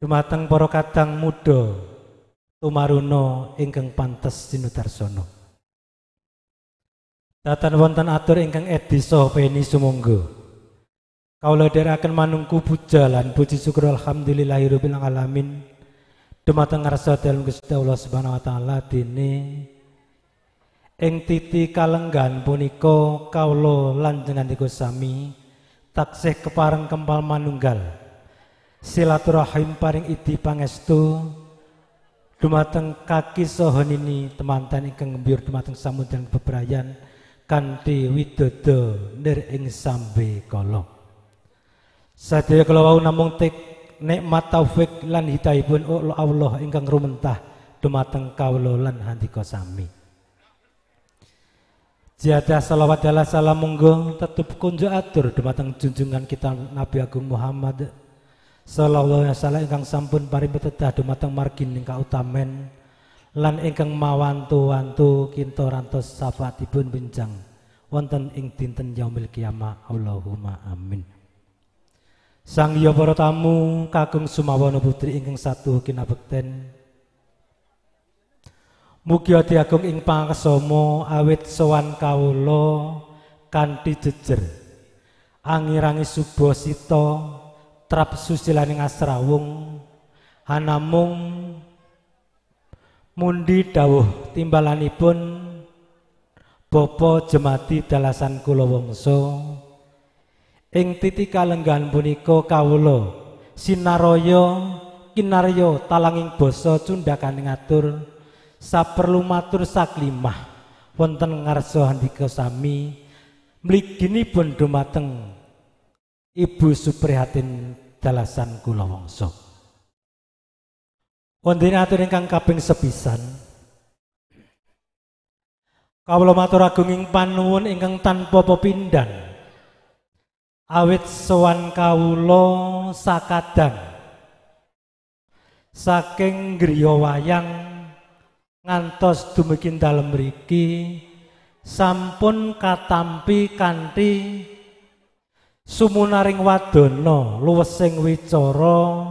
Dumateng para kadang muda tumaruna ingkang pantes sinudarsana Datan wonten atur ingkang edisa peni sumangga. Kawula dherekaken manungku puja lan puji syukur alhamdulillahirabbil alamin. Dumateng ngarsa dalem Gusti Allah Subhanahu wa taala dene. Ing titi kalenggan punika kawula lan jenengan sami taksih kepareng kempal manunggal. Silaturahim paring idi pangestu dumateng kaki sohonini temantan ingkang ngembyur dumateng samudyan bebrayan kanthi widodo nir ing sambe kala. Sadaya kala wau namung tek nikmat taufik lan hidayahipun Allah ingkang rumentah dumateng kawula lan handika sami. Jadah salawat salam monggo tetep kunjuk atur dumateng junjungan kita Nabi Agung Muhammad sallallahu alaihi wasallam ingkang sampun paring pitedah dumateng margin ingkang utamen lan ingkang mawantu-wantu kinto rantos syafaatipun benjang wonten ing dinten yaumil kiamah. Allahumma amin. Sang ya para tamu kagum sumawana putri ingkang satu kinabekten Mugi ati agung ing pangesama awit sowan kawula kanthi jejer. Angirangi subasita trap susilaning asrawung. Hanamung mundi dawuh timbalanipun Bapa jemati dalasan kula wangsa. Ing titi kalenggan punika kawula sinaraya kinarya talanging basa cundhakaning atur saperlu matur saklimah wonten ngarsa handika sami mliginipun dumateng Ibu Suprihatin dalasan kula wangsa. Wonten atur ingkang kaping sepisan. Kawula matur agung ing panuwun ingkang tanpa pepindhan. Awit sowan kawula sakadang saking griya wayang ngantos dumugi dalem mriki sampun katampi kanthi sumunaring wadana luwesing wicara.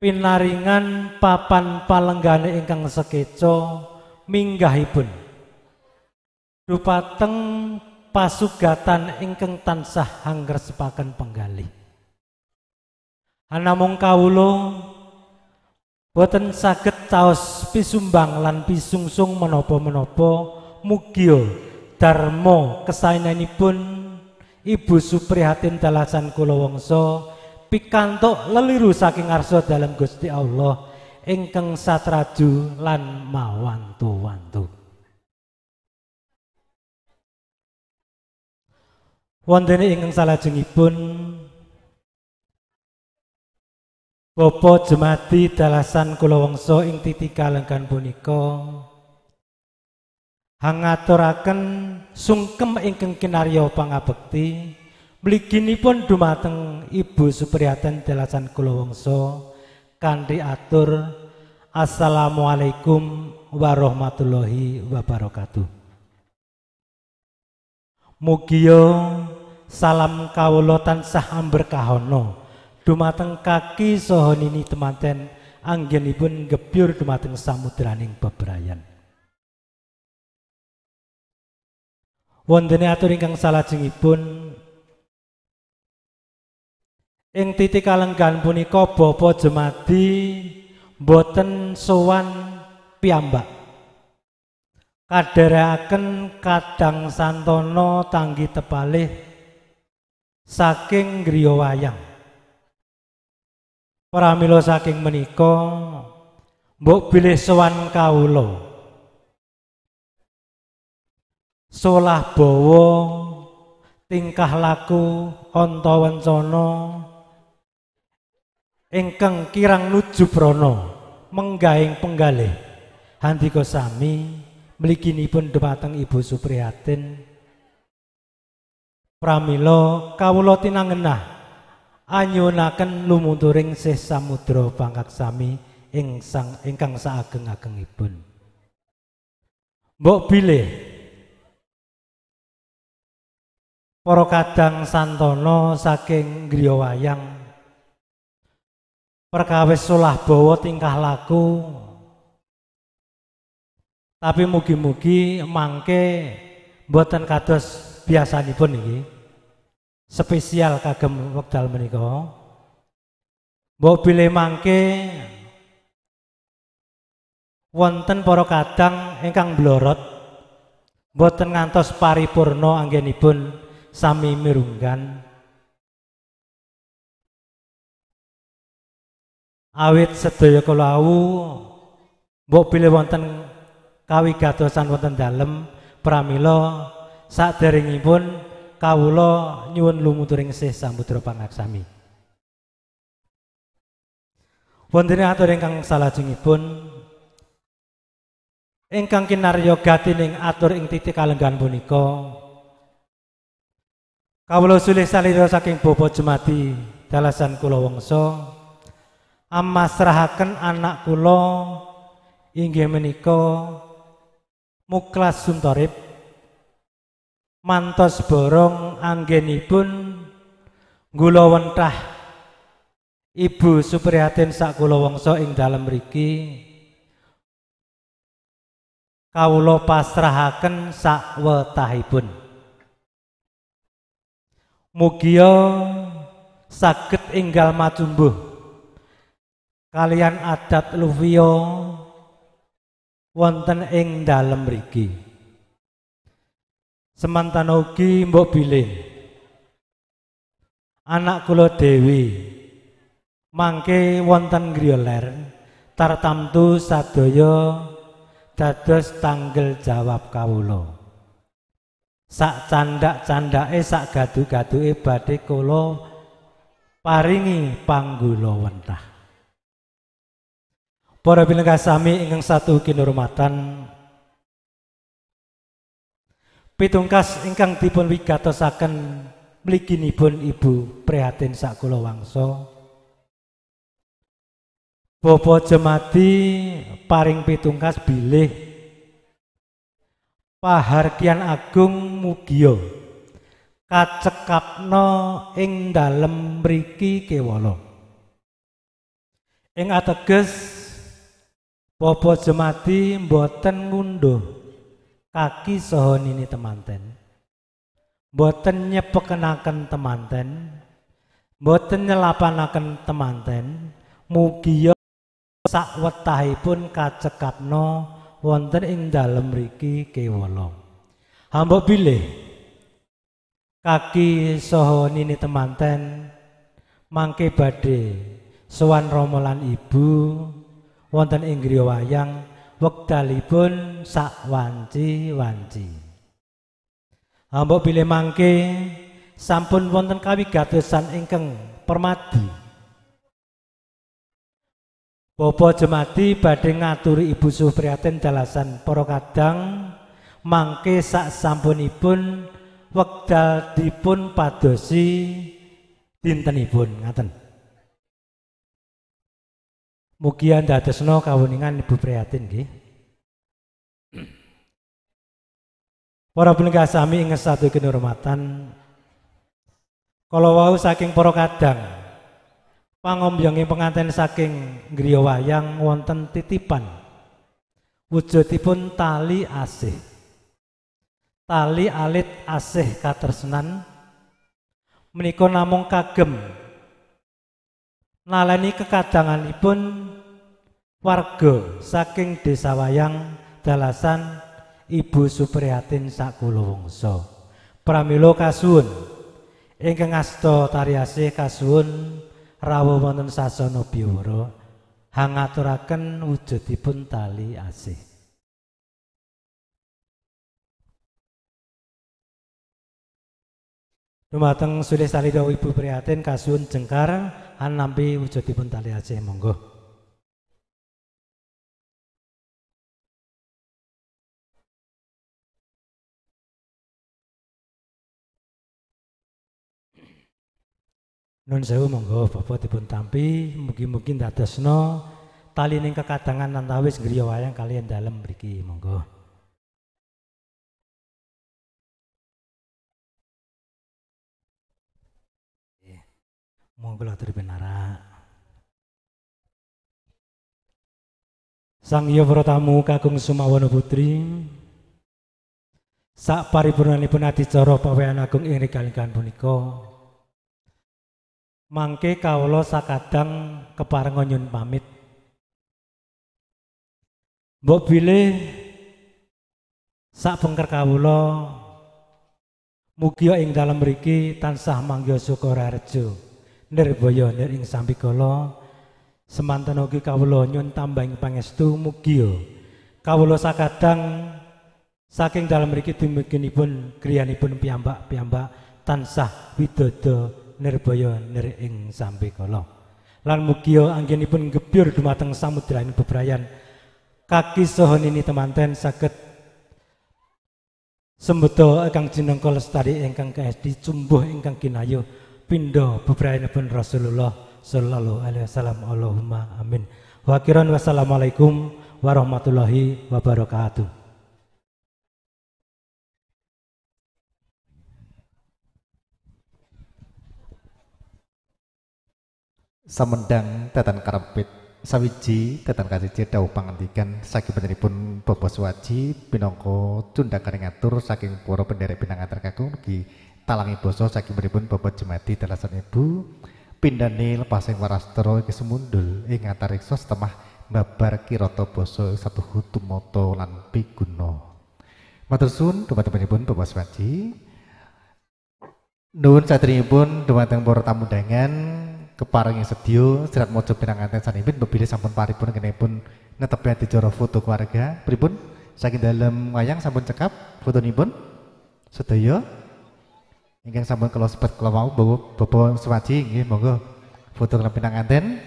Pinaringan papan palenggane ingkang sekeca minggahipun. Dupateng pasugatan ingkang tansah hangresepaken penggalih. Anamung kawula boten saged taos pisumbang lan pisungsung menapa-menapa mugia Darmo kesainanipun Ibu Suprihatin dalasan kula wangsa pikantuk leliru saking arsa dalam Gusti Allah ingkang satraju lan mawantu-wantu. Wonten ingkang salajengipun Bapak Jemati dalasan kula wangsa ing titi kalenggan punika hangaturaken sungkem ingkang kinarya pangabekti. Mliginipun dumateng Ibu Supriyatan Delasan Kula Wangsa kanthi atur Assalamualaikum warahmatullahi wabarakatuh. Mugiya salam kawula tansah amberkahana dumateng kaki saha nini temanten anggenipun gebyur dumateng samudraning bebrayan Wondene atur ingkang salajengipun ing titik kalenggan punika Bapa Jemadi boten sowan piyambak. Kadharaken kadang santono tanggi tepalih saking griya wayang. Pramila saking menika mbok bilih sowan kawula. Solah bawa tingkah laku anta wancana ingkang kirang nuju prana menggaing penggalih. Handika sami mliginipun dhumateng Ibu Supriyatin. Pramila kawula tinangenah anyunaken lumuturing sih samudra pangkat sami ing sang ingkang saageng-agengipun. Mbok bilih para kadang saking griya wayang. Perkawis solah bawa tingkah laku. Tapi mugi-mugi mangke mboten kados biasanipun iki spesial kagem wekdal menika. Mbok bilih mangke wonten para kadang ingkang blorot mboten ngantos paripurna anggenipun sami mirunggan. Awit sedaya kelawu mbok pilih wonten kawigatosan wonten dalem pramila saderengipun kawula nyuwun lumuturing sih samudra pangaksami wonten atur ingkang salajengipun ingkang kinarya gatining atur ing titik kalenggan punika Kawula sulih salira saking bapa jemati dalasan kula wangsa. Amasrahaken anak kula inggih menika Muklas Suntorip mantos borong anggenipun gula wentah Ibu Supriyatin sak kula wangsa ing dalem mriki. Kawula pasrahaken sak wetahipun Mugia saged enggal macumbuh kalian adat luvio wonten ing dalem mriki. Semantan ugi mbok bilih. Anak kula dewi mangke wonten griya ler tartamtu sadaya dados tanggel jawab kawula sak candak-candake sak gadu-gaduke badhe kula paringi panggula wentah. Para bineka sami ingkang satu kinurmatan Pitungkas ingkang dipun wigatosaken mliginipun Ibu prihatin sak kula wangsa. Bapak Jemati paring pitungkas bilih pahargian agung mugia kacekapno ing dalem mriki kewala. Ing ateges Popo jemati mboten ngunduh kaki saha nini temanten. Mboten nyepekenaken temanten. Mboten nyelapanaken temanten. Mugia sakwetahipun kacekapno wonten ing dalem mriki kewala. Hamba bilih. Kaki saha nini temanten. Mangke badhe sowan Rama lan Ibu. Wonten ing griya wayang. Wekdalipun sak wanci-wanci. Hamba bilih mangke. Sampun wonten kawigatosan ingkang permadi Bapak Jemati badhe ngaturi Ibu Supriyatin dalasan para kadang mangke sak sampunipun wekdal dipun padosi dintenipun ngaten. Mugi ndadosna kawuningan Ibu Priyatin nggih. Para penegak sami ing satu kinurmatan kalau wau saking para kadang pangombyonge pengantin saking griya wayang wonten titipan. Wujudipun tali asih. Tali alit asih katresnan. Menika namung kagem. Naleni kekadanganipun warga saking desa wayang dalasan Ibu Supriyatin wangsa pramila kasuwun. Ingkang asta tari asih kasuwun rawuh wonten sasana biwara hangaturaken wujudipun tali asih Dumateng sulih salida Ibu Prihatin kasuwun jengkar nampi wujudipun tali aceh monggo. Nun sewu monggo Bapak dipun tampi mugi-mugi dadosno tali ning kekadangan antawis griya wayang kalian dalem mriki monggo. Monggo atur pinara. Sang Hyang para tamu kakung Sumawana Putri. Sak paripurnanipun adicara pawean agung ing rikalikan punika. Mangke kawula sakadang keparenga nyun pamit. Mbok bilih sak bengker kawula mugi ing dalem mriki tansah mangya sukara rejo. Nirbaya nir ing sambikala semanten ugi kawula nyun tambahing pangestu mugi kawula sakadang saking dalem mriki dumuginipun griyanipun piyambak-piyambak tansah widodo nirbaya nir ing sambikala. Lan mugi anggenipun gebyur dumateng samudraning bebrayan kaki saha nini temanten saged sembeto ingkang jinengka lestari ingkang kaesti cumbuh ingkang kinayuh pindha bebrayanipun Rasulullah sallallahu alaihi wasallam Allahumma amin. Wa wassalamualaikum warahmatullahi wabarakatuh. Samendang tatan karepit sawiji tatan kasiji dawuh pangandikan. Saking beneripun Bapak Suwaji pinangka cundhakaning ngatur saking para penderek pinangantar kakung ugi talangi basa. Saking beneripun Bapak Jemati dalasan Ibu pindhane lepasing warastra iki sumundul ing antariksa setemah babar kirata basa satu hutumoto lan piguna. Matur suwun dumateng Bapak Suwaji. Nuwun satrinipun dumateng para tamu undangan keparengi sedya serat maca pinanganten sanipun bebile sampun paripun kenipun netepi adicara foto keluarga. Pripun? Saking dalem wayang sampun cekap fotonipun. Sedaya. Ingkang sampun kula sebet kula mau bawa Suwaji nggih monggo. Foto kula pinanganten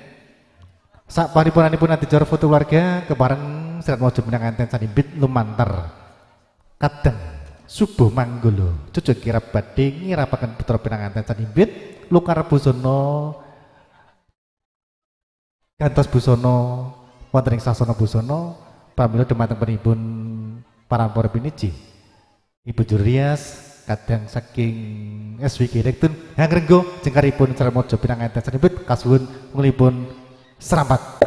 sak paripurnanipun adicara foto keluarga kepareng serat maca pinanganten sanipun lumantar. Kadang subuh manggolo cucuk kira badhe ngirapaken putra pinanganten sanipun lukar busana Gantos Busono wonten sasana Busono pramila dumateng penipun parampara piniji. Ibu Jurias kadang saking SWG Rektun Hangrenggo jengkaripun Sramaja pinanganten sanipun kasuwun nglipun seramat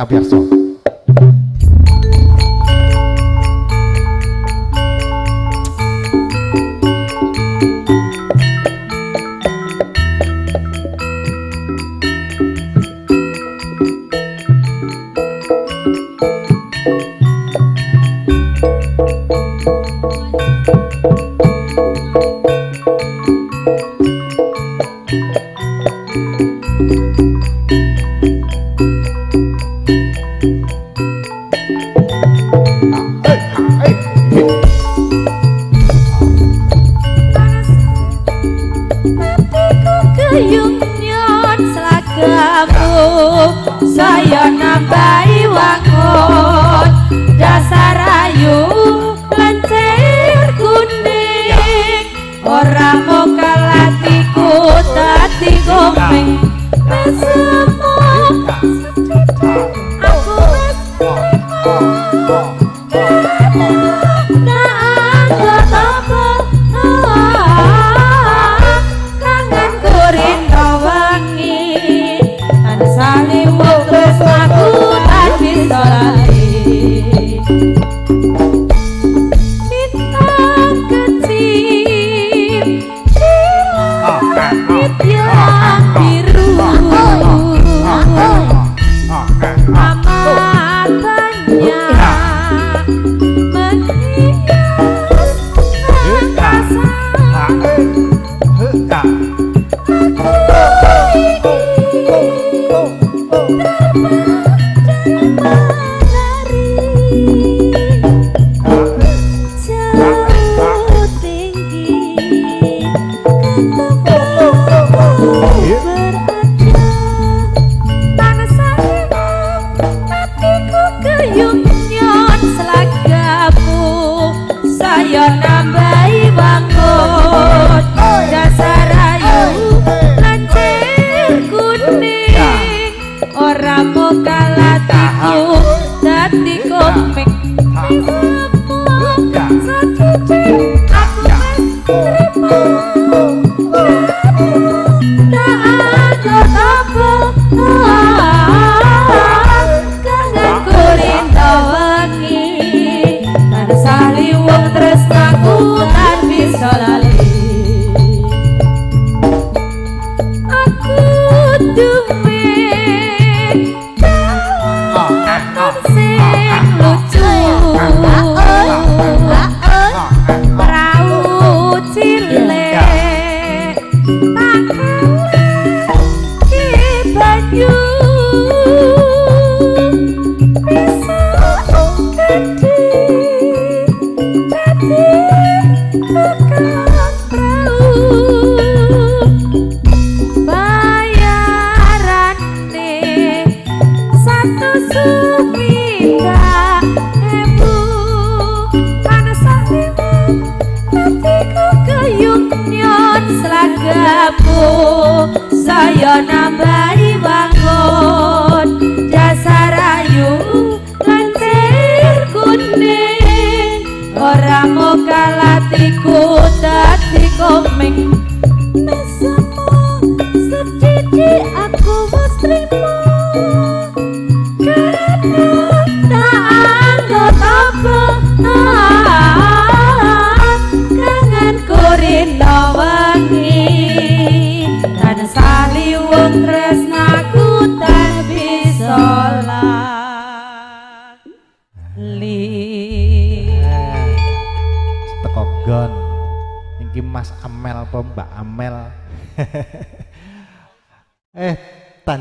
Christmas.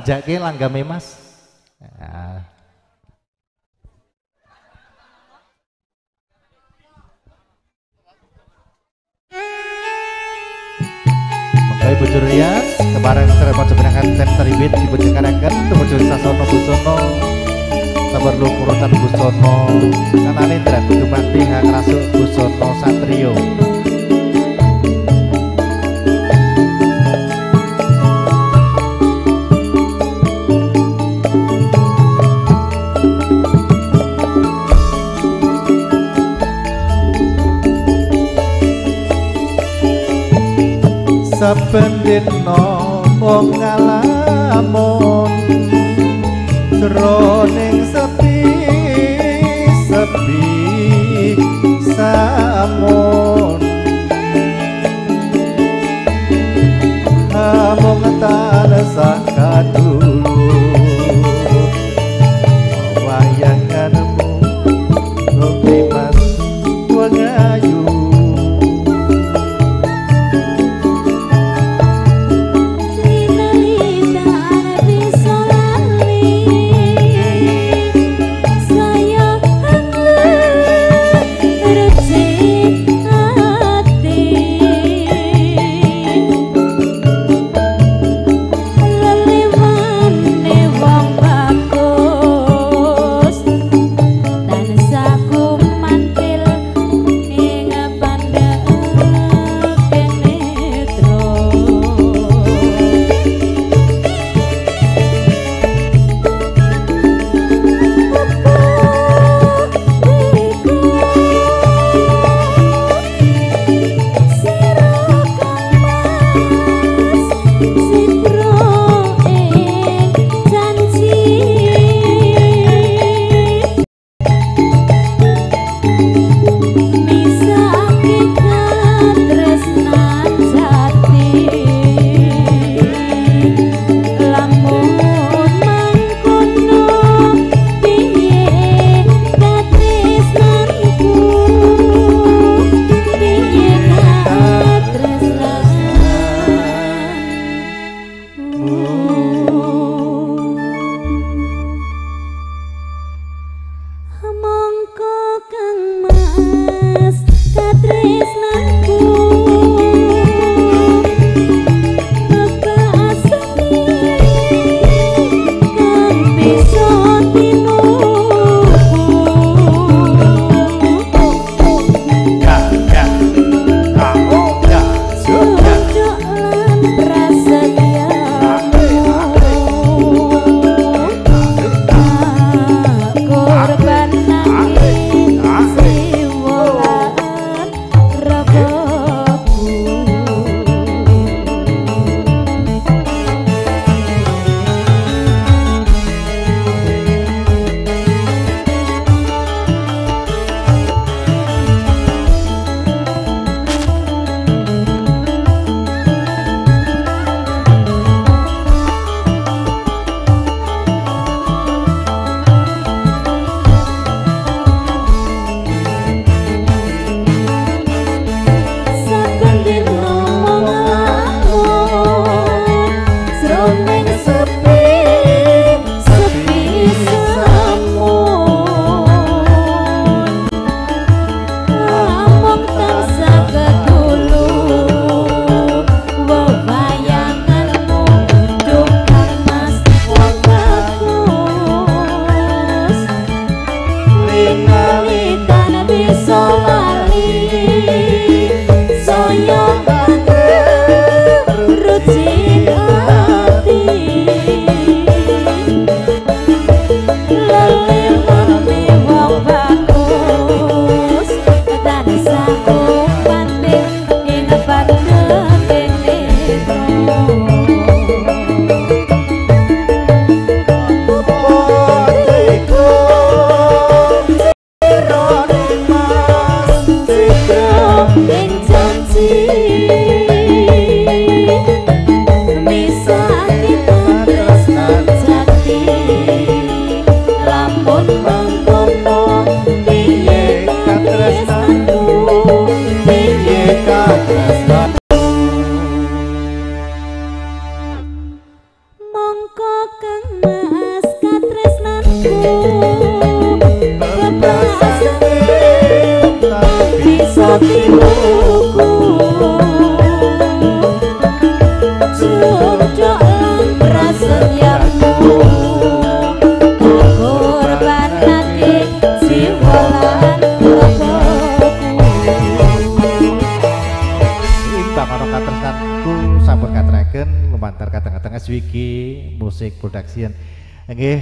Kabiyarsa. tanjake langgame Mas. Ya. Mengkawi bujur rias, kemarin terdapat sebenarnya tem teribit ibu cekarakan, temu juri sasono busono, sabar lu urutan busono, kanane tidak kudu mati hak rasuk busono satrio. Saben dina wong ngalamun jroning sepi sepi samun. Amung talasa kadulu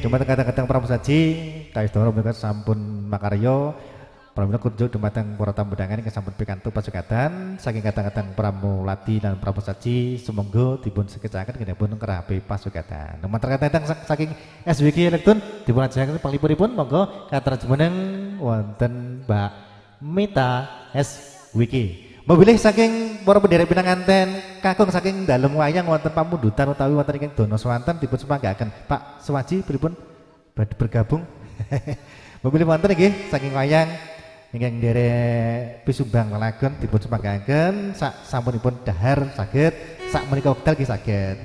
dumateng kadang-kadang pramu saji kawis doro menika sampun makarya. Pramila kunjuk dumateng para tamu undangan ingkang sampun pikantuk pasukatan saking kadang-kadang pramu lati lan pramu saji sumangga dipun sekecaken genipun kerabe pasukatan lumantar kadang-kadang saking SWG elektron dipun ajaken panglipuripun monggo katara jumeneng wonten Mbak Mita SWG Mobilih saking para pendherek pinanganten kakung saking dalem wayang wonten pamundutan utawi wonten ingkang dono swanten dipun semanggaken. Pak Sewaji pripun badhe bergabung? Mobilih wonten nggih saking wayang ingkang nderek pisumbang lelagon dipun semanggaken sak sampunipun dahar saged sak menika wekdal nggih saged.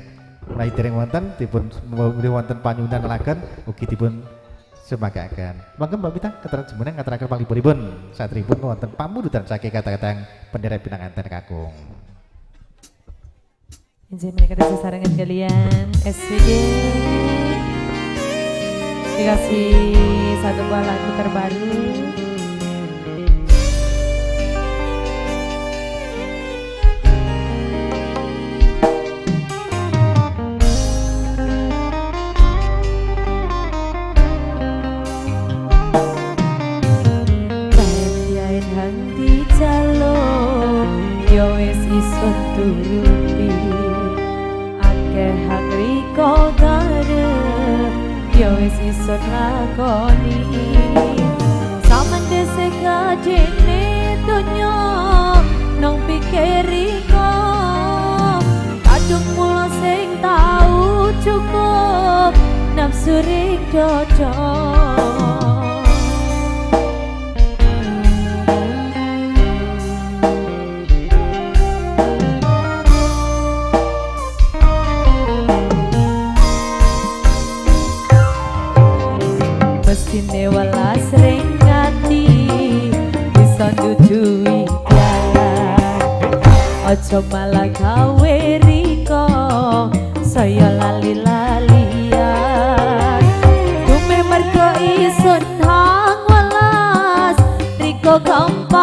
Mulai dereng wonten dipun mobilih wonten panyunan lelagon ugi dipun semagakan. Mangga Mbak Pita keterangan jemeneng ngaturaken panglipuripun satripun wonten pamundutan saking kata-kata pendherek pinanganten kakung. Injil menikah sesarengan kalian SVG Dikasih satu buah lagu terbaru turuti Akeh hak riko garep Yo wis isun lakoni Saman dese kadene donya Nong pikir riko. Kadung mula sing tau cukup Nafsu ring dodo Ojo malah gawe riko saya lali-lalian. Dume mergo isun hang welas riko gampang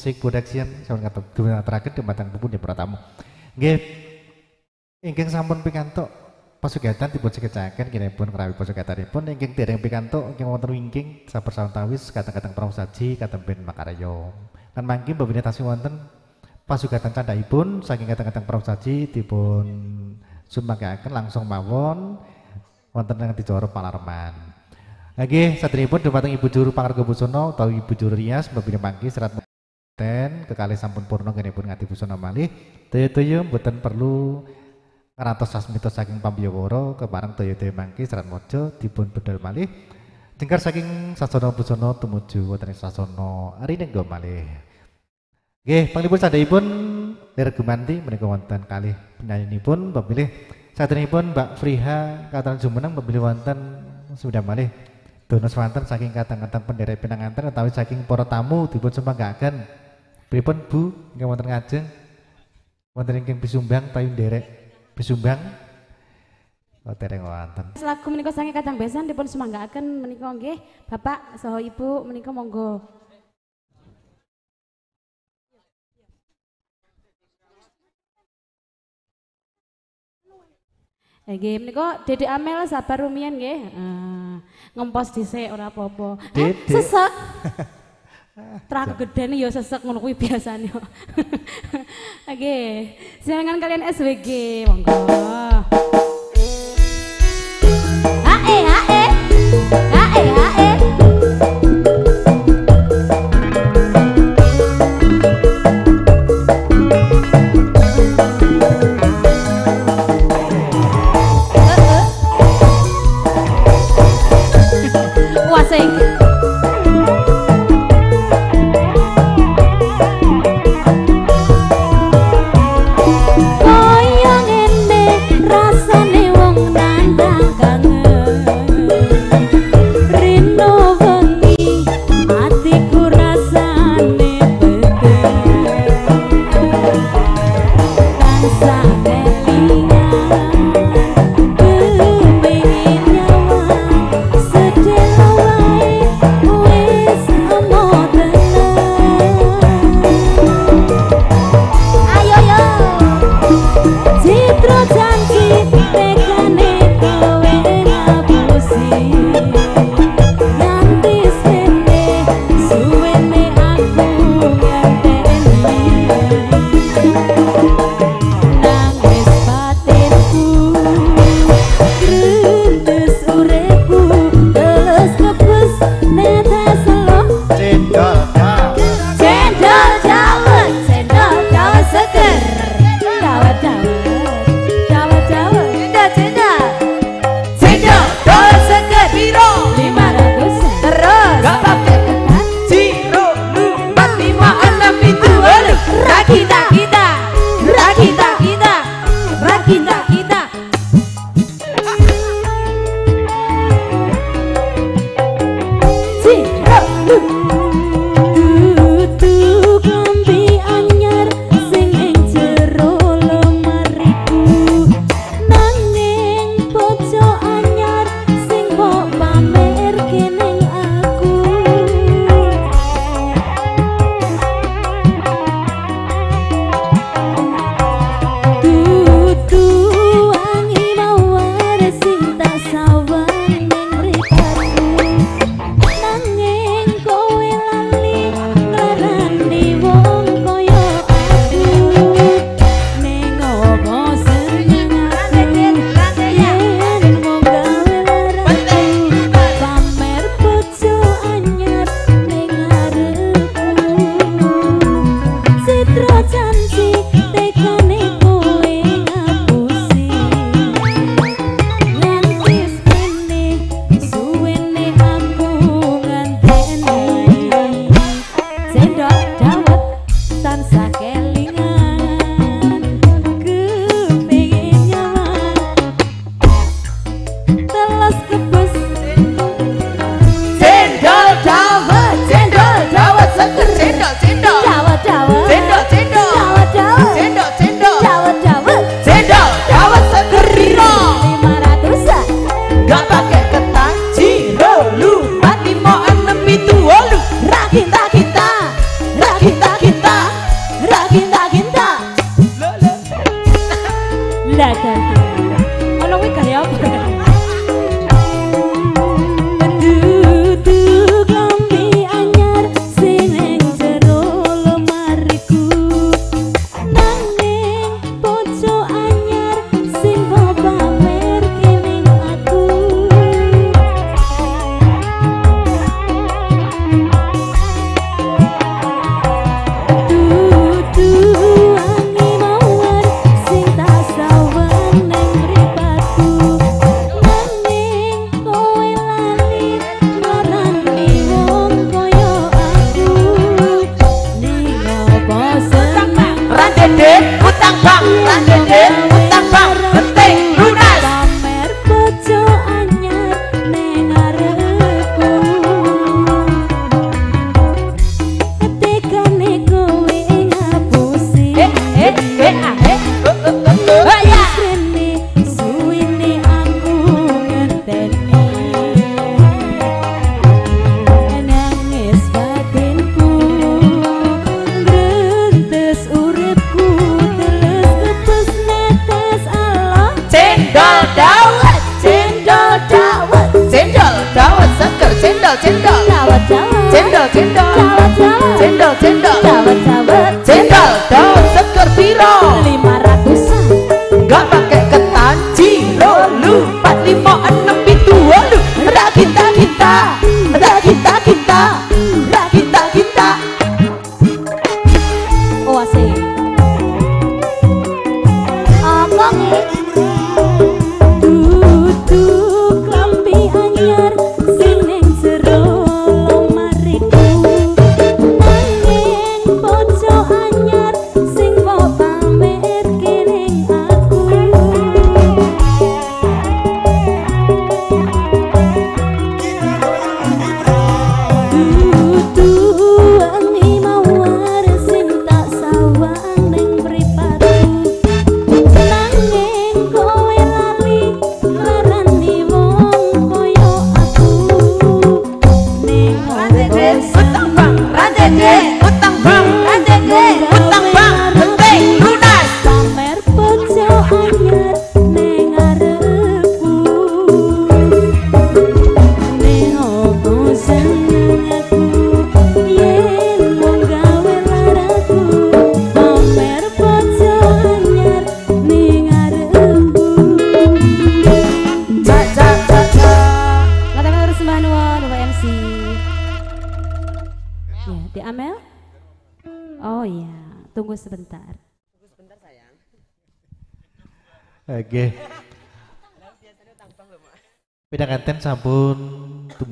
Musik Production sampun kata matang pupun di Pratamu nggih. Ingkang sampun pikantuk pasugatan dipun sekecaken kinipun krawi pasugatanipun ingkang dereng pikantuk ingkang wonten wingking sabar sawetawis kadang-kadang pramusaji kadang ben makarya lan mangke mbabine tasih wonten pasugatan candhaipun saking kadang-kadang pramusaji dipun sumbangkaken langsung mawon wonten ing dijoro palarman Oke, satripun dumateng Ibu Juru Pangarga Busana utawi Ibu Juru Rias mbabine mangke serat ten kekalih sampun purna genipun ngati busana malih. Daya-daya mboten perlu ngantos sasmita saking pambiyawara kepareng daya-daya mangke serat mojo dipun bedal malih. Tingkar saking sasana busana tumuju wonten sasana rinengga malih. Nggih, panglipun sadayipun Lir Gumanti menika wonten kalih penyanyiipun pemilih saderengipun Mbak Friha katan jumeneng pemilih wonten sudah malih Dono swanten saking kadang-kadang penderek pinanganten utawi saking para tamu dipun sembanggaken. Pripun Bu ingkang wonten ngajeng? Wonten ingkang bisumbang payu nderek bisumbang? Oh, tereng wonten. Lagu menika saking kadang besan dipun semanggaaken menika nggih Bapak saha Ibu menika monggo. Nggih menika Dede Amel sabar rumiyin nggih. Uh, ngempos dhisik ora apa-apa. Eh, sesek. Trak gedene ya sesek ngono kuwi biasane. Oke, silakan kalian SWG, monggo.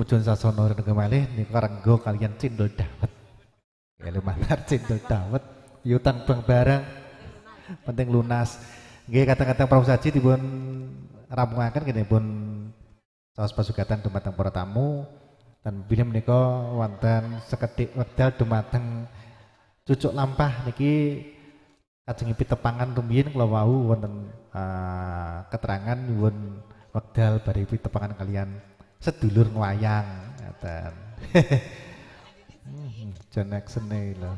Tumujon sasono reneng malih niku karenggo kalian cindol dawet. Ya lumayan cindol dawet, yutan bang barang. Penting lunas. Nggih kata-kata Prabu Saji dipun rampungaken kene pun saos pasugatan dumateng para tamu dan bila menika wonten sekedhik wekdal dumateng cucuk lampah niki kajeng pitepangan rumiyin kula wau wonten eh, keterangan nyuwun wekdal bari pitepangan kalian sedulur wayang ngaten. Hmm, John Jackson lho.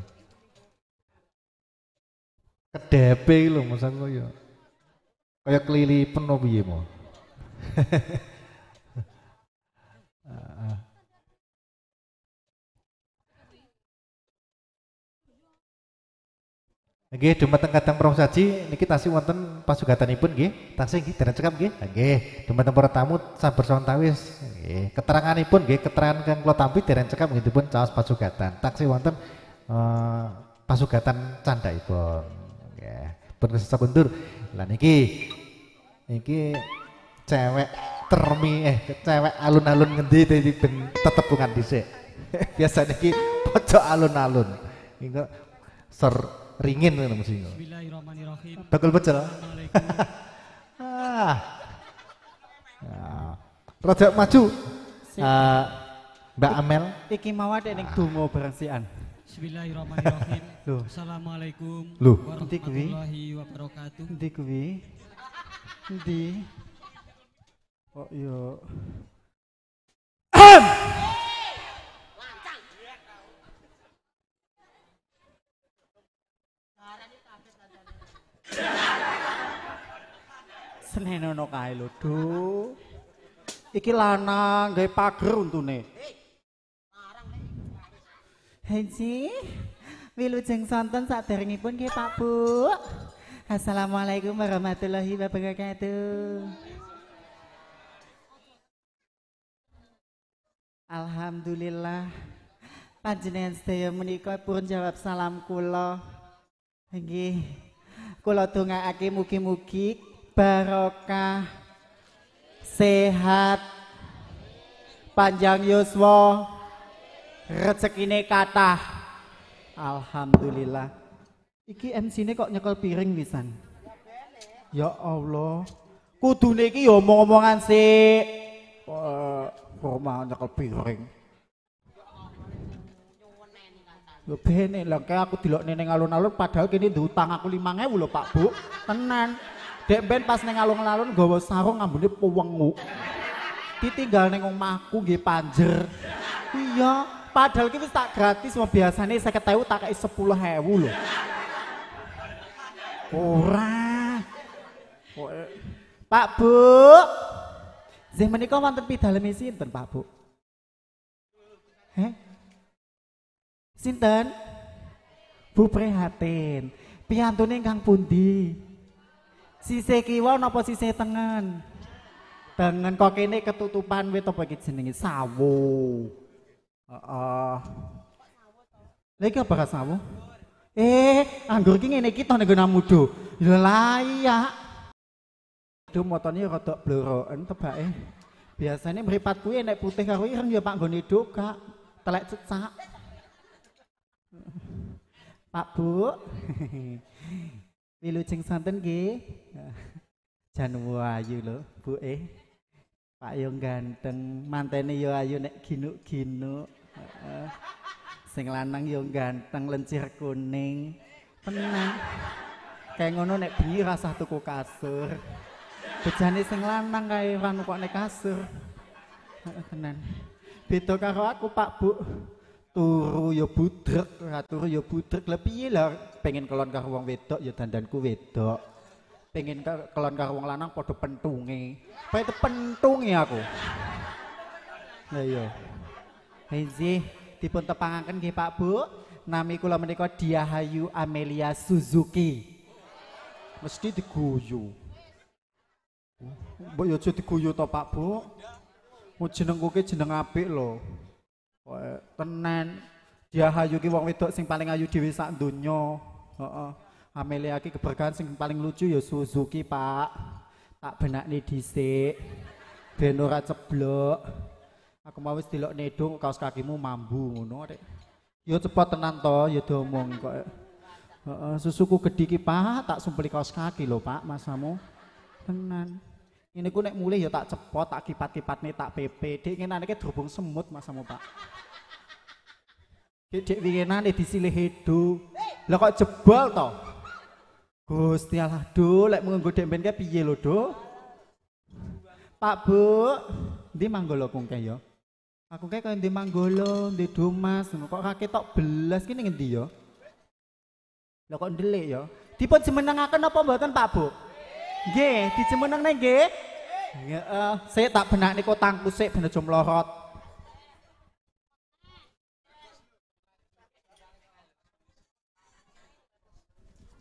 Kedepe lho masa kaya kaya kelilipen opo piye mo. Nggih, dumateng kadang Prof Saji niki tasih wonten pasugatanipun nggih. Tasih nggih dereng cekap nggih. Nggih, dumateng para tamu sabar sawan tawis. Nggih, keteranganipun nggih, keterangan kang kula tampi dereng cekap nggih dipun caos pasugatan. Taksih wonten eh, pasugatan candhaipun. Nggih, pun kesesa kundur. Lah niki niki cewek termi eh cewek alun-alun ngendi dadi ben tetepungan dhisik. Biasa niki pojok alun-alun. Niki ser ringin ngono mesti. Bismillahirrahmanirrahim. Bakul pecel. Assalamualaikum. ah. Rada maju. Eh, Mbak Amel. Iki mau ada ning donga bareng sian. Bismillahirrahmanirrahim. Loh. Assalamualaikum Loh. Warahmatullahi wabarakatuh. Endi kuwi? Endi? Oh iya. Senenono kae lho, Do. Iki lanang gawe pager untune. Haji, wilujeng sonten saderengipun nggih Pak Bu. Assalamualaikum warahmatullahi wabarakatuh. Alhamdulillah. Panjenengan sedaya menika pun jawab salam kula. Nggih. Kula dongakake mugi-mugi barokah sehat panjang yuswa rezekine kathah. Alhamdulillah. Iki MC-ne kok nyekel piring pisan. Ya Allah. Kudune iki ya omong-omongan sik. Mau nyekel piring. Lho bene kayak aku delok ning alun-alun padahal kene ndutang aku 5000 lho Pak Bu. Tenan. Dek ben pas ning alun-alun nggawa sarung ngambune pewengu. Ditinggal ning omahku nggih panjer. Iya, padahal ki wis tak gratis mau biasane 50.000 tak kei 10.000 lho. Ora. Pak Bu. Zeh menika wonten pidalem sinten Pak Bu? Heh? Sinten? Bu prihatin. Piyantune ingkang pundi? Sisih kiwa napa sisih tengen? Tengen kok kene ketutupan wit apa iki jenenge sawo. Heeh. Lha iki apa sawo? Eh, anggur ki ngene iki to nek nggon mudo. Ya layak. Duh motone rada bloroken tebake. Biasanya mripat kuwi nek putih karo ireng ya Pak nggone Kak. Telek cecak. Pak Bu. Wilujeng santen nggih. Jan ayu lho, Bu. Pak yo ganteng, mantene yo ayu nek ginuk-ginuk. Sing lanang yo ganteng, lencir kuning. Tenang. Kayak ngono nek bengi rasah tuku kasur. Bejane sing lanang kae ora nukokne kasur. Heeh tenan. Beda karo aku Pak Bu. Turu ya budrek, ora turu ya budrek. Lah piye lah pengen kelon karo wong wedok ya dandanku wedok. Pengen ka- kelon karo wong lanang padha pentunge. Itu pentunge aku. Lah iya. Hezi dipun tepangaken nggih Pak Bu. Nami kula menika Diahayu Amelia Suzuki. Mesti diguyu. Mbok yo diguyu to Pak Bu. Mau jenengku ki jeneng apik lho. Kok tenan. Diahayu ki wong wedok sing paling ayu dhewe sak donya. Heeh. Amelia ki keberkahan sing paling lucu ya Suzuki, Pak. Tak benakne dhisik. Ben ora ceblok. Aku mau wis delok nedung kaos kakimu mambu ngono Rek. Ya cepet tenan to, ya diomong kok. Heeh, susuku gedhi ki, Pak, tak sumpeli kaos kaki lho, Pak, masamu. Tenan. Ini ku nek mulih ya tak cepot, tak kipat-kipatne tak pepe. Dek ngenane ki drobong semut masamu, Pak. Dek dek wingenane disilih hedo. Lah kok jebol to? Gusti Allah, do, lek menggo dek ben piye lho, do? Pak Bu, ndi manggolo kungke ya? Aku kayak kaya ndi manggolo, ndi dumas, kok kake tok belas kini ngendi ya? Lah kok ndelik ya? Dipun jemenengaken apa mboten Pak Bu? Nggih, dijemenengne nggih. Heeh, saya tak benak niku tangku sik ben aja mlorot.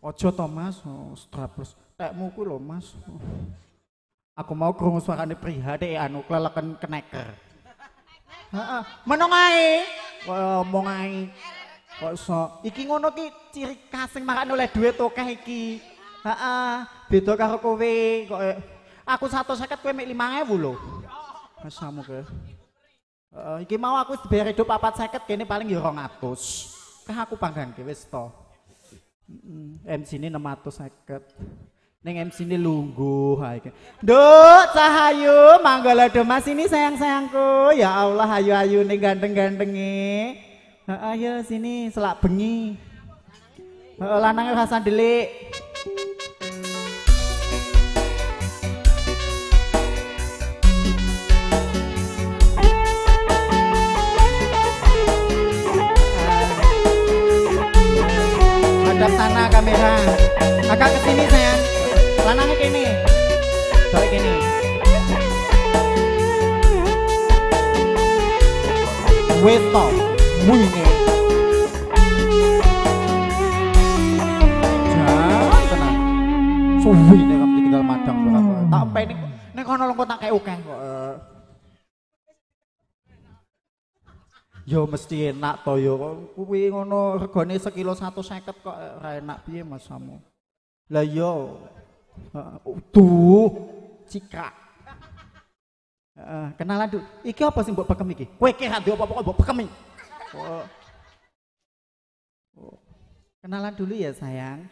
Ojo to Mas, oh, strapless. Tekmu ku lho Mas. Aku mau krungu suarane prihade anu keleleken keneker. Heeh, meneng ae. Kok omong ae. Kok iso? Iki ngono ki ciri khas sing makan oleh duit akeh iki. Heeh, beda karo kowe kok eh, aku 150 kowe mek 5000 lho. Masamu ke. Heeh, iki mau aku wis bayar hidup 450 kene paling ya 200. Kah aku pangganke wis to. MC ini 650. Neng MC ini lungguh hai. Duk, Cahayu, manggala mas ini sayang-sayangku. Ya Allah, ayu-ayu nih ganteng-gantengi. Ayo sini selak bengi. Heeh, lanangnya rasa delik. To, muyne. Jangan tenang. Suwi nek tinggal madang berapa. Tak pening nek kono lengko tak kayak akeh kok. eh. Yo mesti enak to yo kuwi ngono regane sekilo 150 kok eh, ora enak piye Mas Samu. Lah yo. Heeh, tuh cikak. Kenalan dulu. Iki apa sih mbok bekem iki? Kowe iki ra duwe apa-apa kok mbok bekem iki. Oh. Oh. Kenalan dulu ya sayang.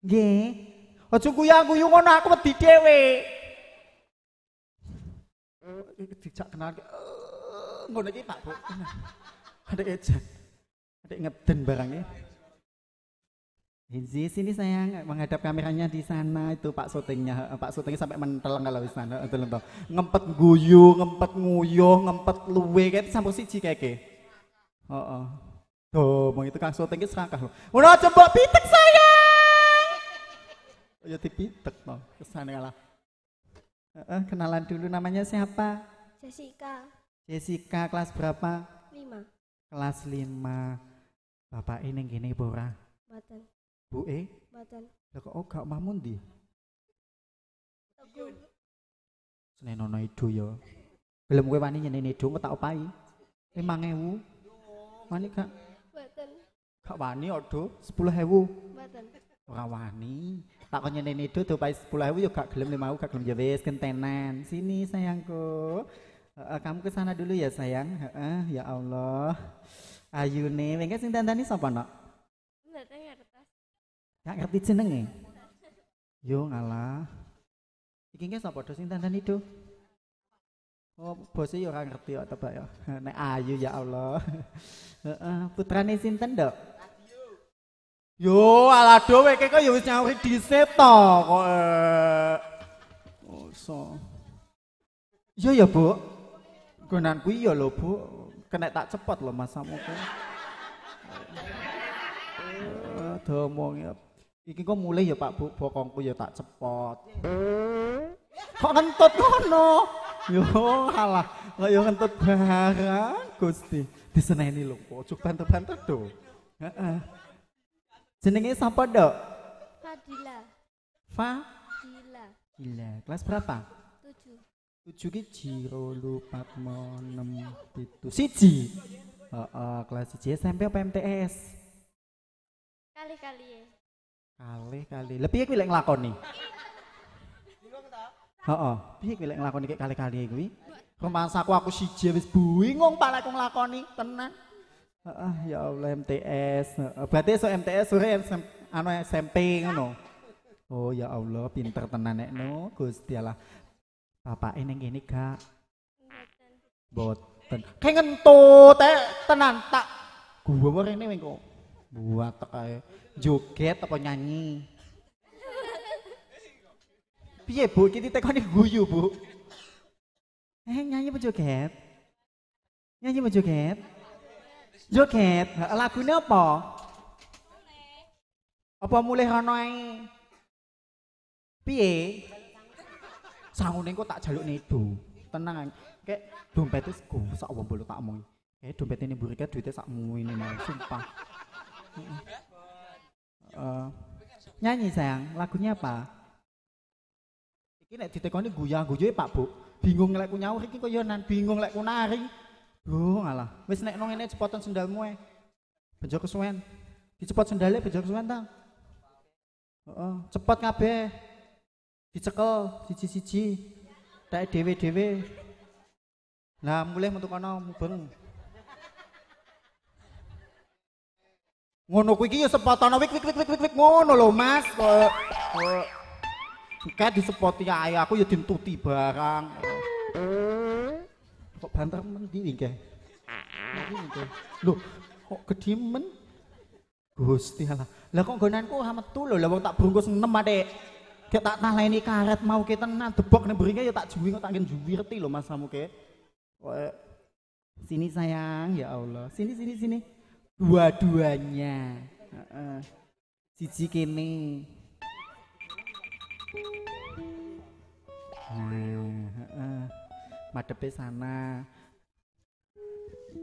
Nggih. Aja guyu-guyu ngono aku wedi dhewe. Eh, iki dijak kenal. Eh, ngono iki Pak Bu. Ada ejen. Ada ngeden barangnya. Hinzi sini sayang menghadap kameranya di sana. Itu Pak syutingnya Eh, Pak syutingnya sampai menteleng kalau di sana. Itu lho ngempet guyu ngempet nguyuh ngempet luwe kayak sampun siji kayak ke oh, oh. tuh mau itu kang syutingnya serangkah loh udah coba pitek sayang ya dipitek toh ke sana kalah. Eh, eh, kenalan dulu namanya siapa? Jessica. Jessica kelas berapa? 5 Kelas 5. Bapak ini gini pura. Mboten, Bu E, mboten. lah kok oh, gak mamun di? Teguh. Senenono idu ya. Gelem kowe wani nyeneni engko tak opahi. 5000. Wani gak? Mboten, Gak wani odo 10000. mboten. Ora wani. Tak kok nyeneni idu tupai 10000 ya gak gelem 5000 gak gelem ya wis kentenan. Sini sayangku. Heeh, kamu ke sana dulu ya sayang. Heeh, ya Allah. Ayune, wengke sing dandani sapa nok? Gak ngerti jenenge. Yo ngalah. Iki nge sapa sing dandani do? Oh, bose yo ora ngerti kok tebak ya. Nek ayu ya Allah. Heeh, putrane sinten, Dok? Yo, ala do weke kok ya wis nyauri dhisik to kok. eh. Oh, so. Iya ya, Bu. Gunanku iya lho, Bu. Kena tak cepot lho masamu ku. Eh, domong ya. Iki kok mulai ya Pak Bu, bokongku ya tak cepot. Kok ngentut ngono? Yo alah, kok yo ngentut barang Gusti. Diseneni lho, ojo banter-banter do. Heeh. Jenenge sapa, Dok? Fadila, Fa? Dila, Gila, kelas berapa? tujuh. Tujuh ki jiro lu patmo enam pitu siji. Heeh, kelas siji SMP apa MTS? Kali-kali ya. Kali kali. Lebih kuwi lek nglakoni. Heeh, piye kuwi lek nglakoni kali-kali kuwi? Rumahsaku aku siji wis bingung Pak lek aku nglakoni tenan. Heeh, ya Allah MTS. Berarti esuk MTS sore anu SMP ngono. Oh ya Allah, pinter tenan nek no, Gusti Allah. Bapak ini gini gak? Boten. Kayak ngentut eh tenan tak. Gua ini wengko. Buat kayak joget apa nyanyi. Piye Bu, kita tekoni guyu Bu. Eh nyanyi apa joget? Nyanyi apa joget? Joget, lagunya apa? Apa mulai ae? Piye? Sangune kok tak jaluk nedo. Tenang, kayak dompetnya go sak wong tak omong. Kayak dompet ini burika duitnya sak ini mau sumpah. Nyanyi sayang, lagunya apa? Iki nek ditekoni guyang guyu Pak Bu. Bingung lek ku nyaur iki kaya bingung lek ku nari. Oh ngalah. Wis nek nang ngene cepotan sendalmu ae. Bejo kesuwen. Dicepot sendalnya bejo kesuwen ta. Heeh, cepot kabeh. Dicekel siji-siji. Tak dhewe-dhewe. Lah mulai metu kono mubeng. Ngono kuwi iki ya sepotana wik wik wik wik wik wik ngono lho Mas. Kok Kayak disepoti ae aku ya dintuti barang. Kok banter mendi iki? Iki Lho, kok gedhe men? Gusti Allah. Lah kok nggonanku ha metu lho, lah wong tak bungkus 6 Adek. Kayak tak taleni karet mau ke tenan debok ning beringe ya tak juwi kok tak nggen juwirti lho Mas kamu ke. Kok sini sayang, ya Allah. Sini sini sini. Dua-duanya. Heeh. Siji kene. Nah, sana.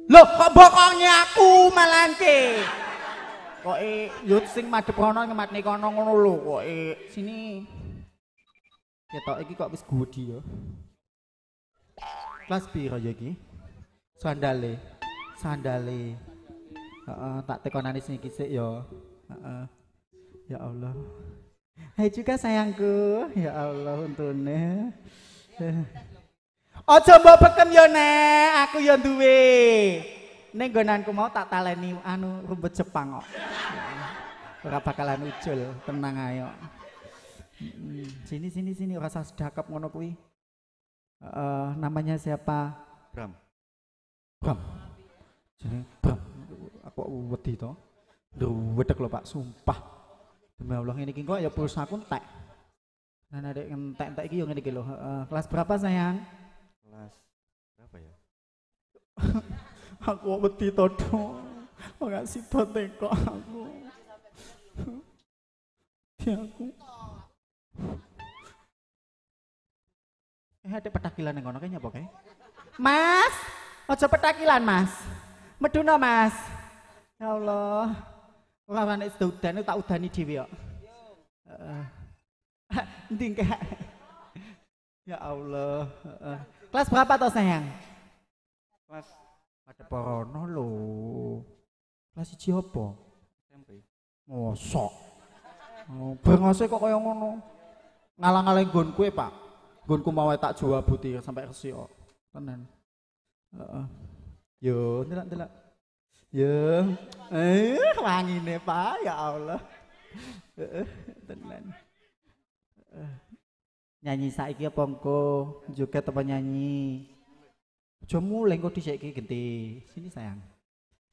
Loh, kok bokongnya aku malangke? Kok e yut sing madhep kono ngematne kono ngono lho kok e sini. Ketok iki kok wis gudi ya. Kelas piro ya iki? Sandale. Sandale. Heeh, tak tekonane sing iki sik ya. Heeh. Ya Allah. Hai juga sayangku. Ya Allah untune. Aja mbok beken yo nek, aku yo duwe. Ning nggonanku mau tak taleni anu rumput Jepang kok. Ora bakalan ucul, tenang ayo. Sini sini sini ora usah sedakap ngono kuwi. Eh, namanya siapa? Bram. Bram. Jenenge Bram. Aku wedi to. Wedek lho Pak, sumpah. Demi Allah ini kok ya pulsa aku entek. Nah, ada entek-entek iki yo ngene iki lho. Heeh, kelas berapa sayang? Kelas berapa ya? aku wedi to dong. Ora sida teko aku. Di aku. Eh, ada petakilan yang ngono kayaknya apa kayak? Mas, aja petakilan, Mas. Meduna Mas. Ya Allah. Ora nek sedodan tak udani dhewe kok. Heeh. Endi enggak? Ya Allah. Kelas berapa toh sayang? Kelas Ada porono lho. Kelas siji apa? SMP. Mosok. Oh, bengose kok kaya ngono. Ngalang-alang nggonku e, Pak. Nggonku mau tak jawab butir sampai kok. Tenan. Heeh. Yo, ndelok-ndelok. Yo. Eh, wangine, Pak. Ya Allah. Heeh, tenan. Heeh. Nyanyi saiki apa engko? Joget apa nyanyi? Aja mulai kok dhisiki genti. Sini sayang.